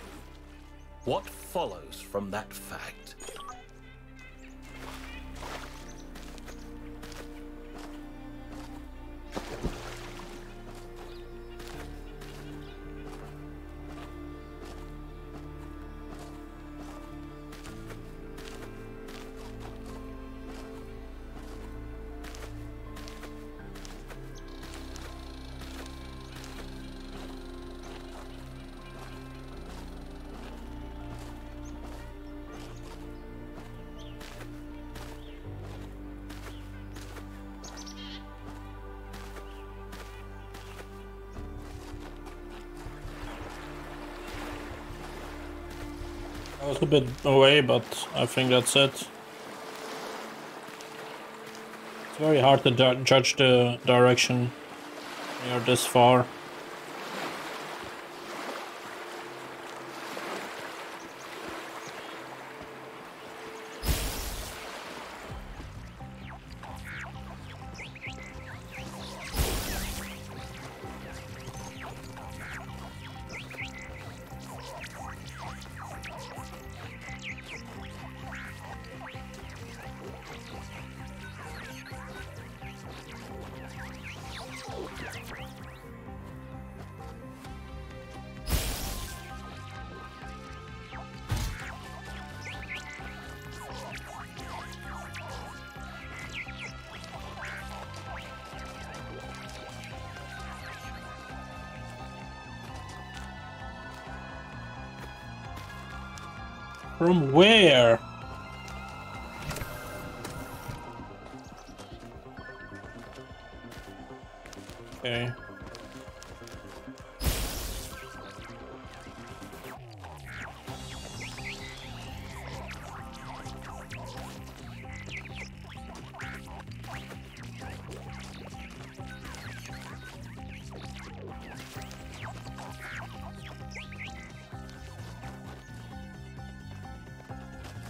what follows from that fact? Was bit away, but I think that's it. It's very hard to judge the direction when you're this far.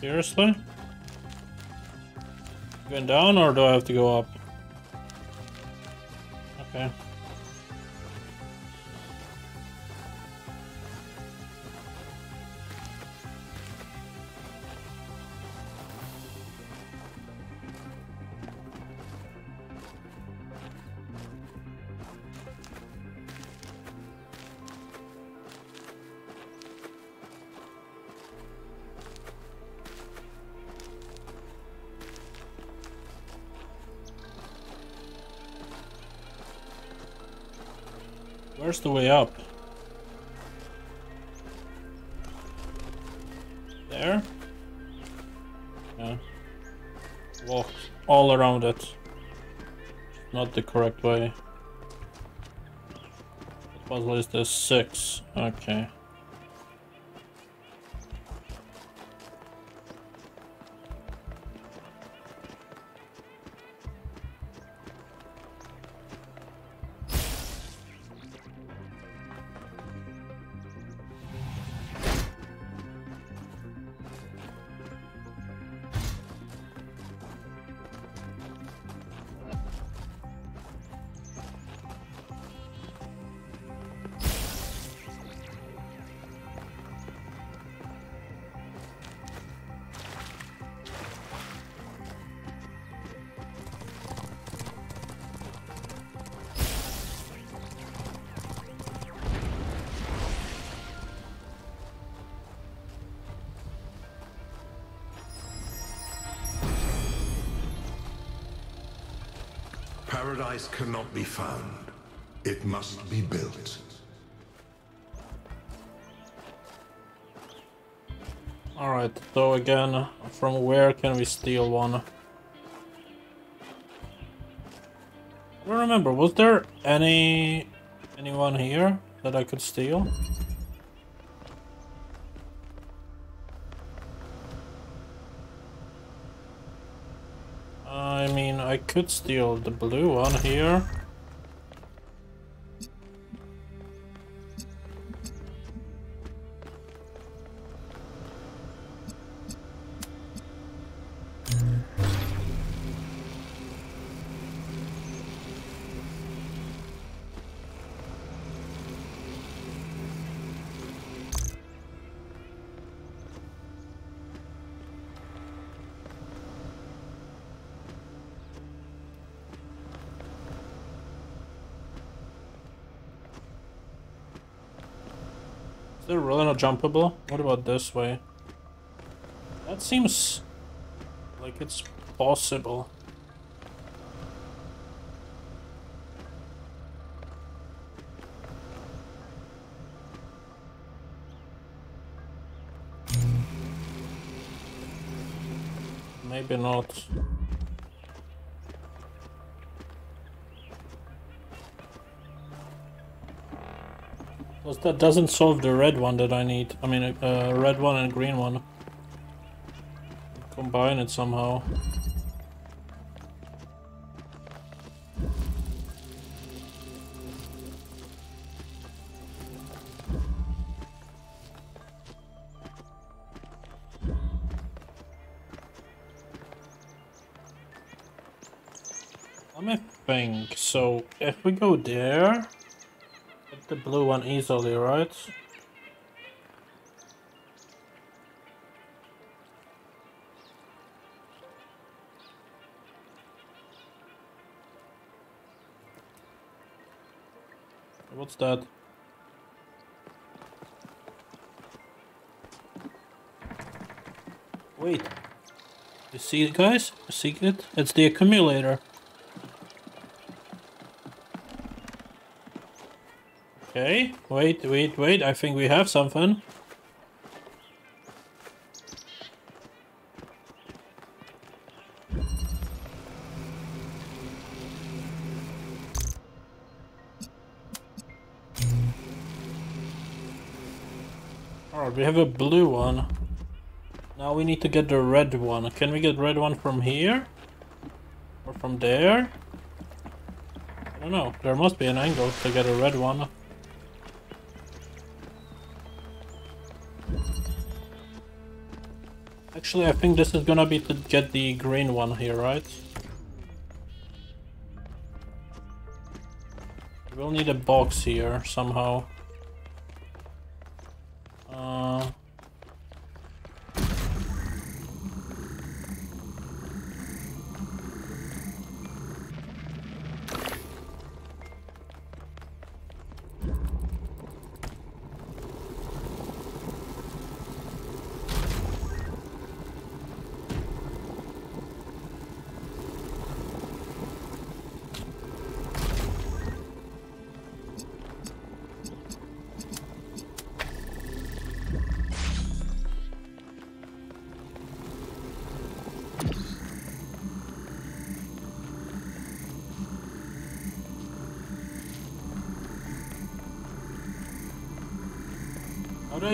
Seriously? Going down or do I have to go up? Okay. Way up? There? Yeah. Walk all around it. Not the correct way. Puzzle is six. Okay. Be found. It must be built. Alright, so again, from where can we steal one? I remember, was there any anyone here that I could steal? I mean, I could steal the blue one here. Jumpable? What about this way? That seems like it's possible. Maybe not. Well, that doesn't solve the red one that I need. I mean, a red one and a green one. Combine it somehow. Let me think. So, if we go there, the blue one easily, right? What's that? Wait. You see it, guys? You see it? It's the accumulator. Okay, wait, wait, wait. I think we have something. Alright, we have a blue one. Now we need to get the red one. Can we get red one from here? Or from there? I don't know. There must be an angle to get a red one. Actually, I think this is gonna be to get the green one here, right? We'll need a box here somehow.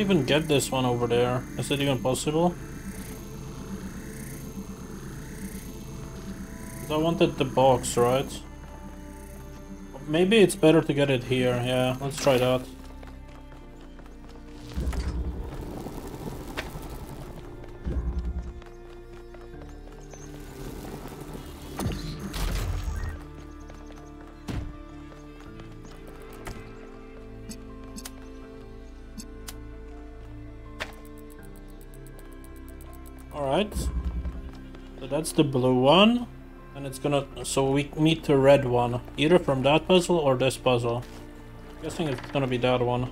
Even get this one over there? Is it even possible? I wanted the box, right? Maybe it's better to get it here. Yeah, let's try that. The blue one. And it's gonna... So we need the red one. Either from that puzzle or this puzzle. I'm guessing it's gonna be that one.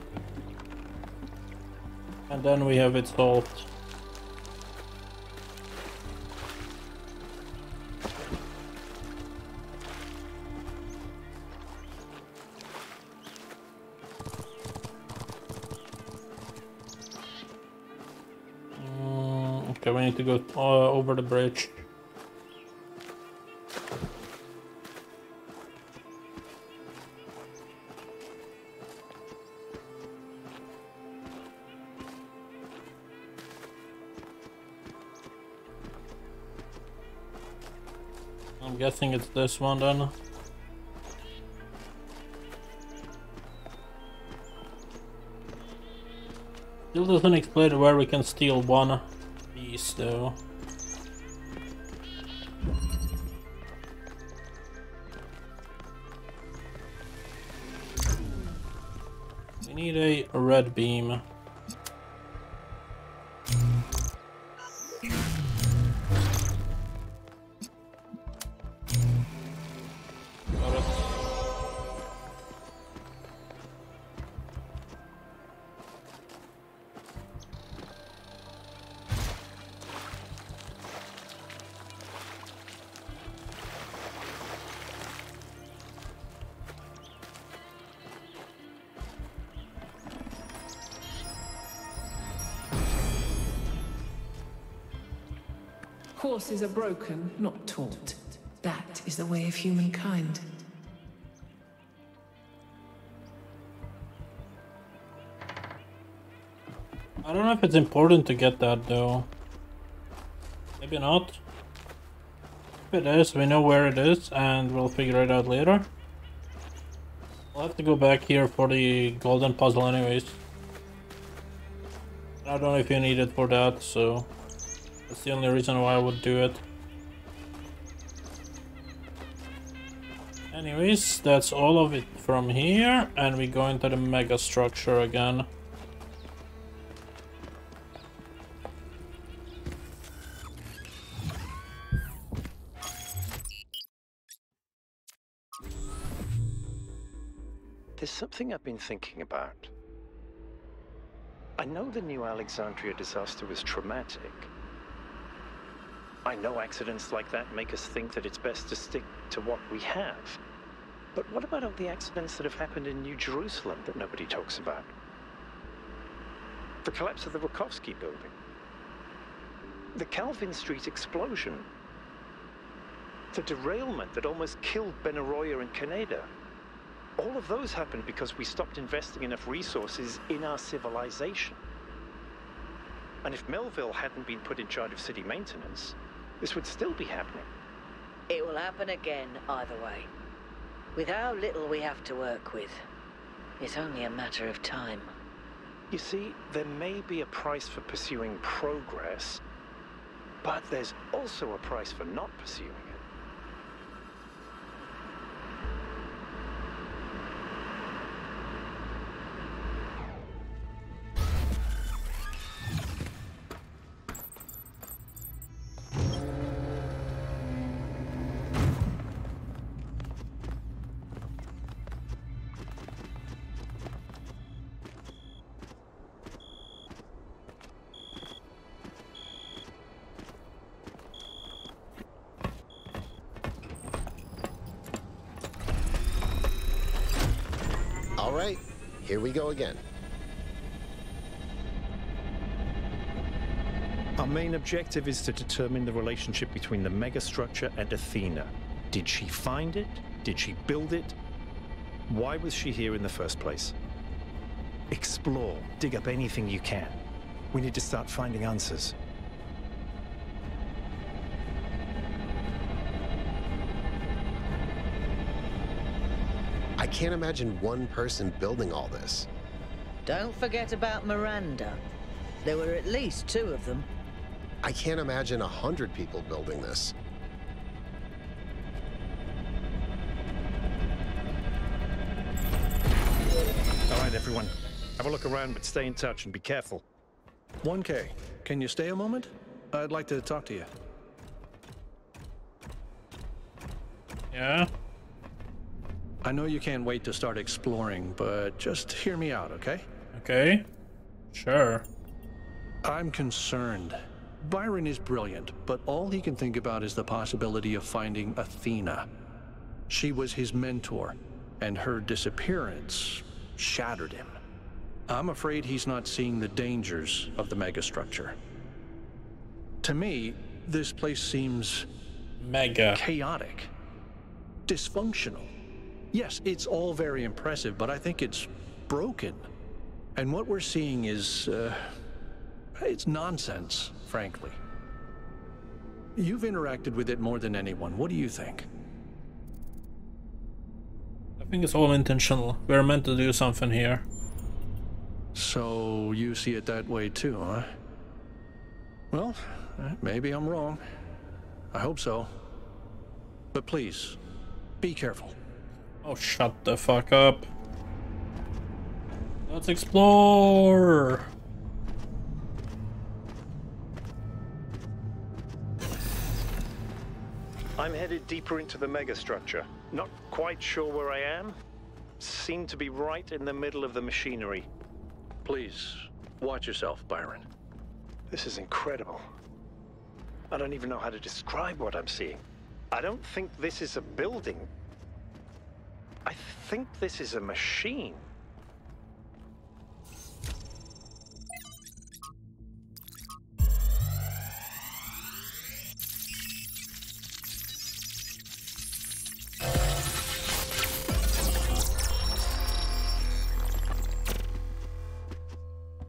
And then we have it solved. Mm, Okay, we need to go uh, over the bridge. I'm it's this one then. Still doesn't explain where we can steal one piece though. We need a red beam. Are broken, not taught. That is the way of humankind. I don't know if it's important to get that though. Maybe not. If it is, we know where it is and we'll figure it out later. I'll have to go back here for the golden puzzle anyways. I don't know if you need it for that, so that's the only reason why I would do it. Anyways, that's all of it from here, and we go into the mega structure again. There's something I've been thinking about. I know the New Alexandria disaster was traumatic. I know accidents like that make us think that it's best to stick to what we have. But what about all the accidents that have happened in New Jerusalem that nobody talks about? The collapse of the Rakovsky building. The Calvin Street explosion. The derailment that almost killed Benaroya and Kaneda. All of those happened because we stopped investing enough resources in our civilization. And if Melville hadn't been put in charge of city maintenance, this would still be happening. It will happen again either way. With how little we have to work with, it's only a matter of time. You see, there may be a price for pursuing progress, but there's also a price for not pursuing it. All right, here we go again. Our main objective is to determine the relationship between the megastructure and Athena. Did she find it? Did she build it? Why was she here in the first place? Explore, dig up anything you can. We need to start finding answers. Can't imagine one person building all this. Don't forget about Miranda. There were at least two of them. I can't imagine a hundred people building this. All right, everyone. Have a look around, but stay in touch and be careful. 1K, can you stay a moment? I'd like to talk to you. Yeah? I know you can't wait to start exploring, but just hear me out, okay? Okay. Sure. I'm concerned. Byron is brilliant, but all he can think about is the possibility of finding Athena. She was his mentor, and her disappearance shattered him. I'm afraid he's not seeing the dangers of the megastructure. To me, this place seems mega chaotic, dysfunctional. Yes, it's all very impressive, but I think it's broken. And what we're seeing is, uh, it's nonsense, frankly. You've interacted with it more than anyone. What do you think? I think it's all intentional. We're meant to do something here. So you see it that way too, huh? Well, maybe I'm wrong. I hope so. But please, be careful. Oh, shut the fuck up. Let's explore. I'm headed deeper into the megastructure. Not quite sure where I am. Seem to be right in the middle of the machinery. Please, watch yourself, Byron. This is incredible. I don't even know how to describe what I'm seeing. I don't think this is a building. I think this is a machine.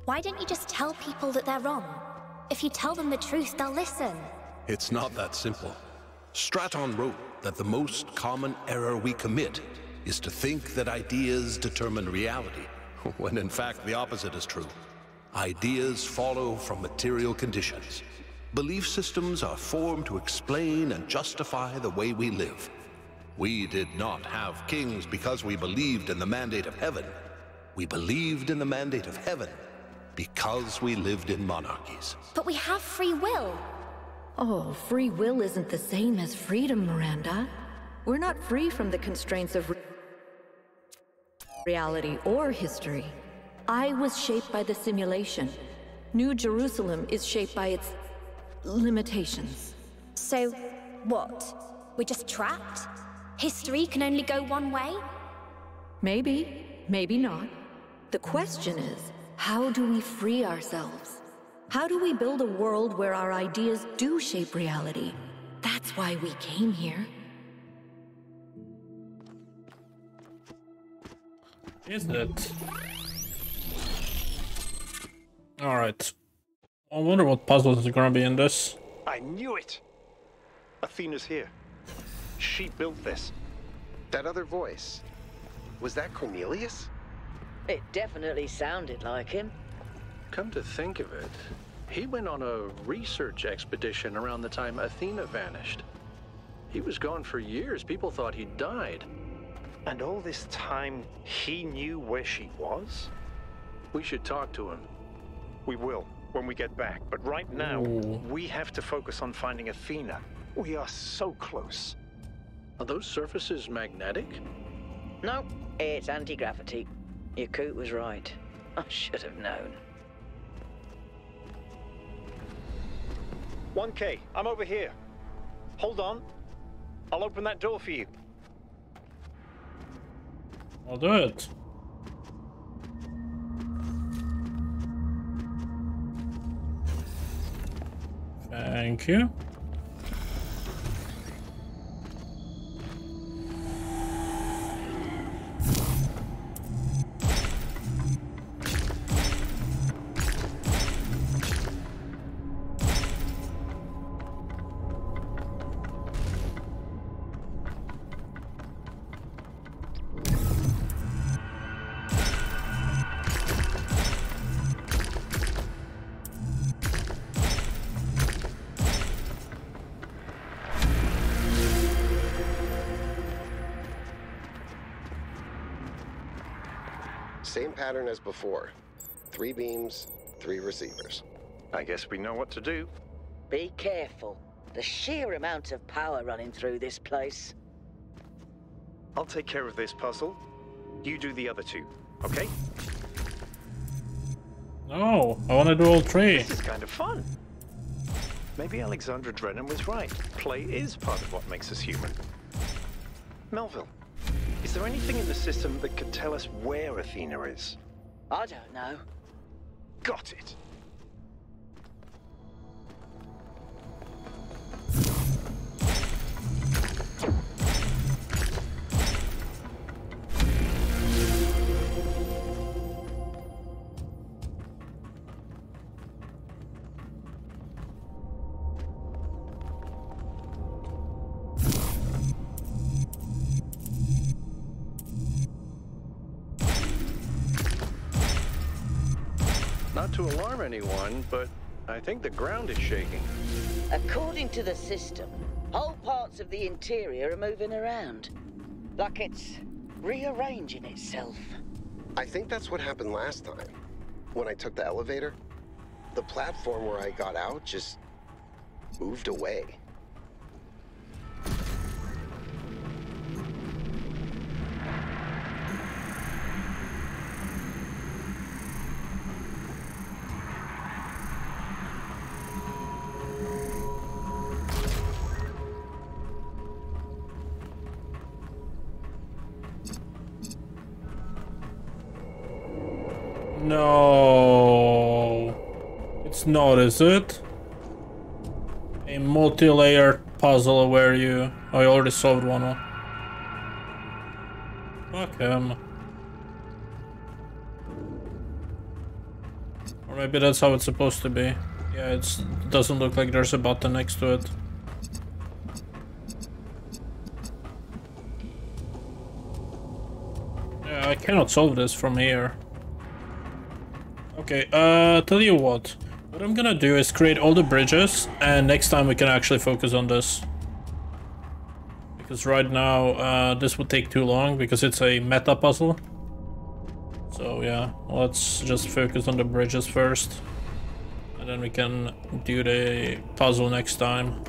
Why don't you just tell people that they're wrong? If you tell them the truth, they'll listen. It's not that simple. Straton wrote that the most common error we commit is to think that ideas determine reality, when in fact the opposite is true. Ideas follow from material conditions. Belief systems are formed to explain and justify the way we live. We did not have kings because we believed in the mandate of heaven. We believed in the mandate of heaven because we lived in monarchies. But we have free will. Oh, free will isn't the same as freedom, Miranda. We're not free from the constraints of re reality or history. I was shaped by the simulation. New Jerusalem is shaped by its limitations. So, what? We're just trapped? History can only go one way? Maybe, maybe not. The question is, how do we free ourselves? How do we build a world where our ideas do shape reality? That's why we came here. Is it? Alright. I wonder what puzzles are gonna be in this. I knew it! Athena's here. She built this. That other voice. Was that Cornelius? It definitely sounded like him. Come to think of it, he went on a research expedition around the time Athena vanished. He was gone for years. People thought he died. And all this time, he knew where she was? We should talk to him. We will, when we get back. But right now, Ooh. we have to focus on finding Athena. We are so close. Are those surfaces magnetic? No, it's anti-gravity. Yaqut was right. I should have known. 1K, I'm over here. Hold on. I'll open that door for you. I'll do it. Thank you. Pattern as before. Three beams, three receivers. I guess we know what to do. Be careful. The sheer amount of power running through this place. I'll take care of this puzzle. You do the other two, okay? No, I want to do all three. This is kind of fun. Maybe Alexandra Drennan was right. Play is part of what makes us human. Melville, is there anything in the system that could tell us where Athena is? I don't know. Got it. Alarm but I think the ground is shaking. According to the system, whole parts of the interior are moving around. Like it's rearranging itself. I think that's what happened last time. When I took the elevator, the platform where I got out just moved away. No. It's not, is it? A multi-layered puzzle where you... Oh, I already solved one. huh? Fuck him. Or maybe that's how it's supposed to be. Yeah, it doesn't look like there's a button next to it. Yeah, I cannot solve this from here. Okay, uh, tell you what. What I'm gonna do is create all the bridges, and next time we can actually focus on this. Because right now, uh, this would take too long, because it's a meta puzzle. So yeah, let's just focus on the bridges first. And then we can do the puzzle next time.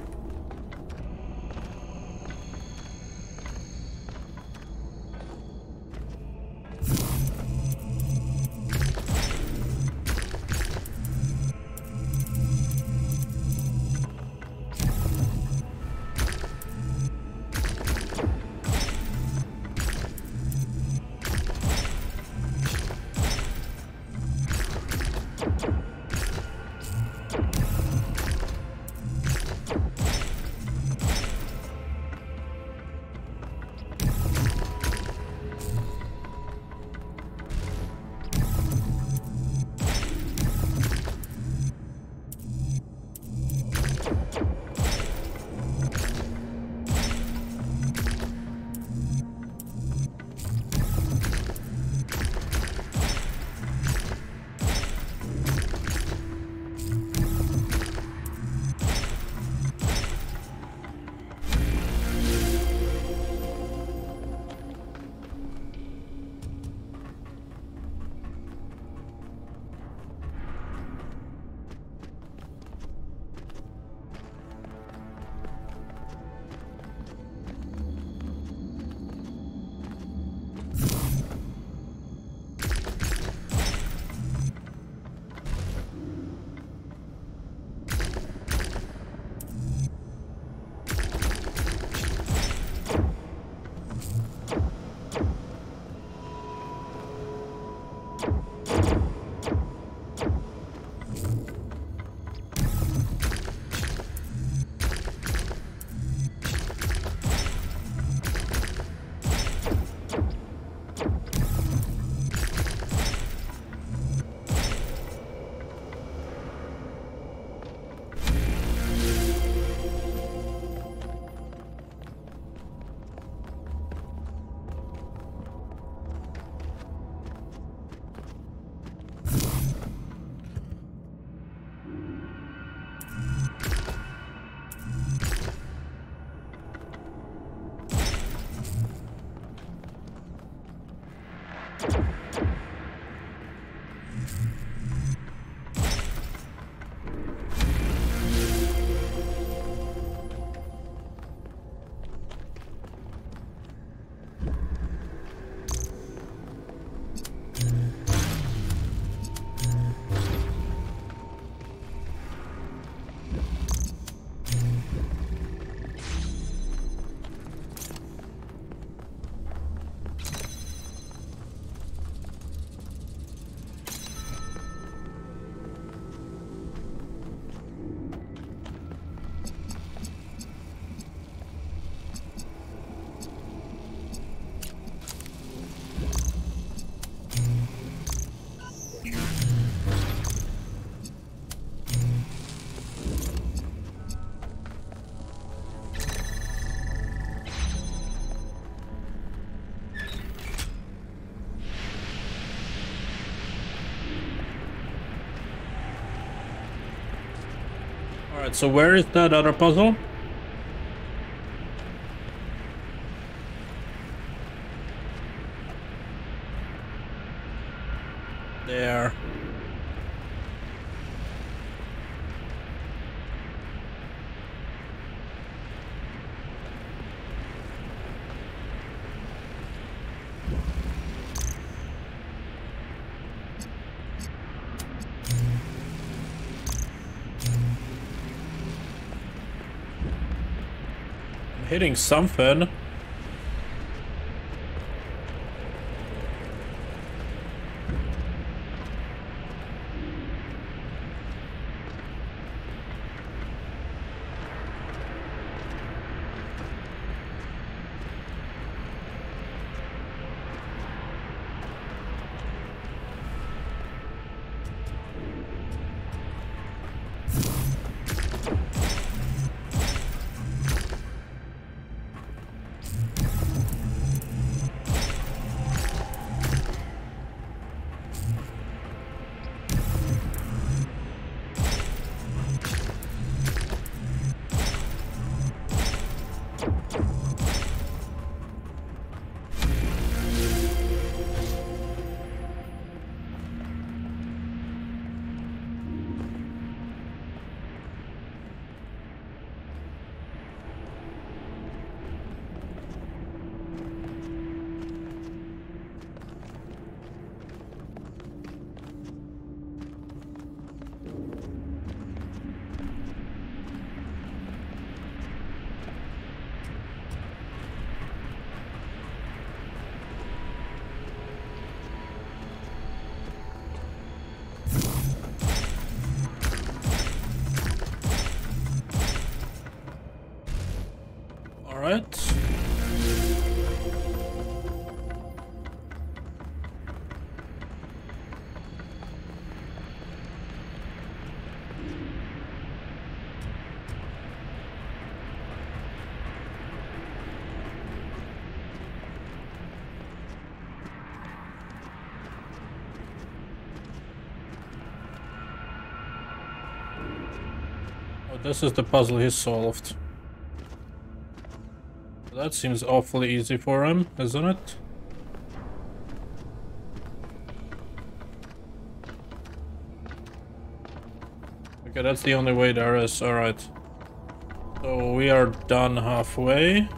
Alright, so where is that other puzzle? There. I'm hitting something. This is the puzzle he solved. That seems awfully easy for him, isn't it? Okay, that's the only way there is, alright. So we are done halfway.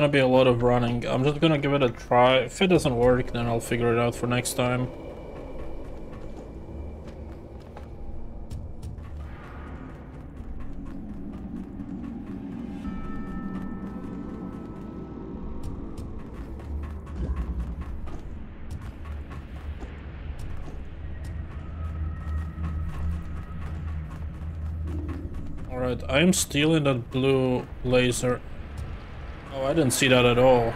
Gonna be a lot of running. I'm just gonna give it a try. If it doesn't work, then I'll figure it out for next time. Alright, I'm stealing that blue laser. Oh, I didn't see that at all.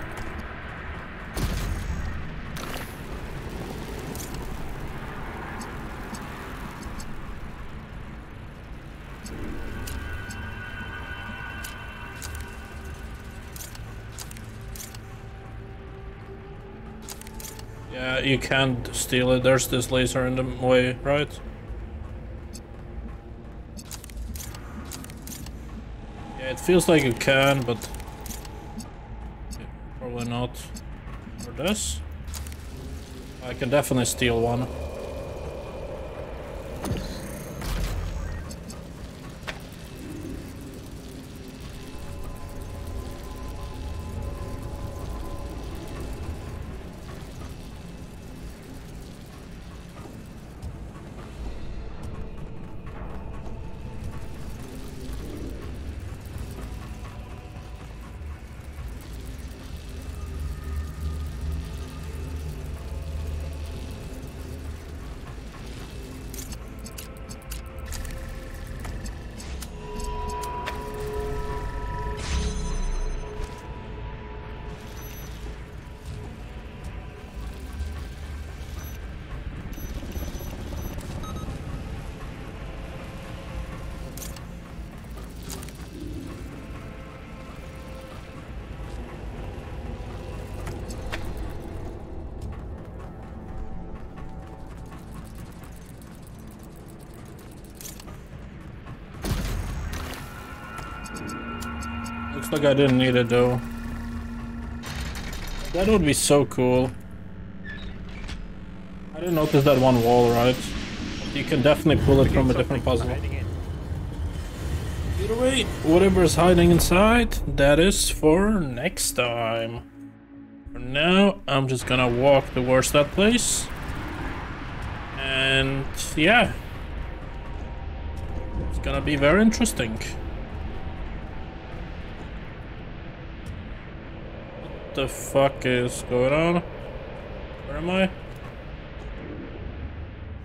Yeah, you can't steal it. There's this laser in the way, right? Yeah, it feels like you can, but Probably not. For this? I can definitely steal one. Like I didn't need it though. That would be so cool. I didn't notice that one wall, right? You can definitely pull it from a different puzzle. Either way, whatever is hiding inside, that is for next time. For now, I'm just gonna walk towards that place. And yeah. It's gonna be very interesting. What the fuck is going on? Where am I?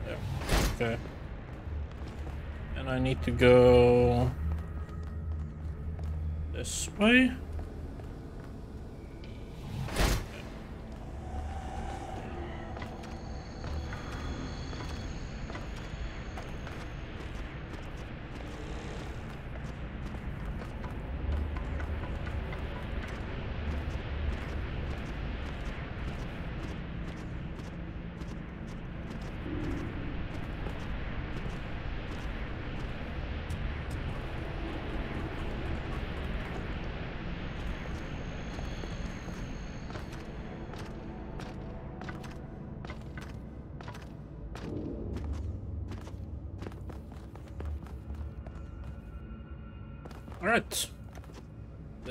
There. Okay. And I need to go this way.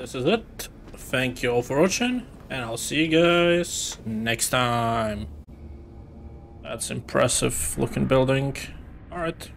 This is it. Thank you all for watching, and I'll see you guys next time. That's impressive looking building. Alright.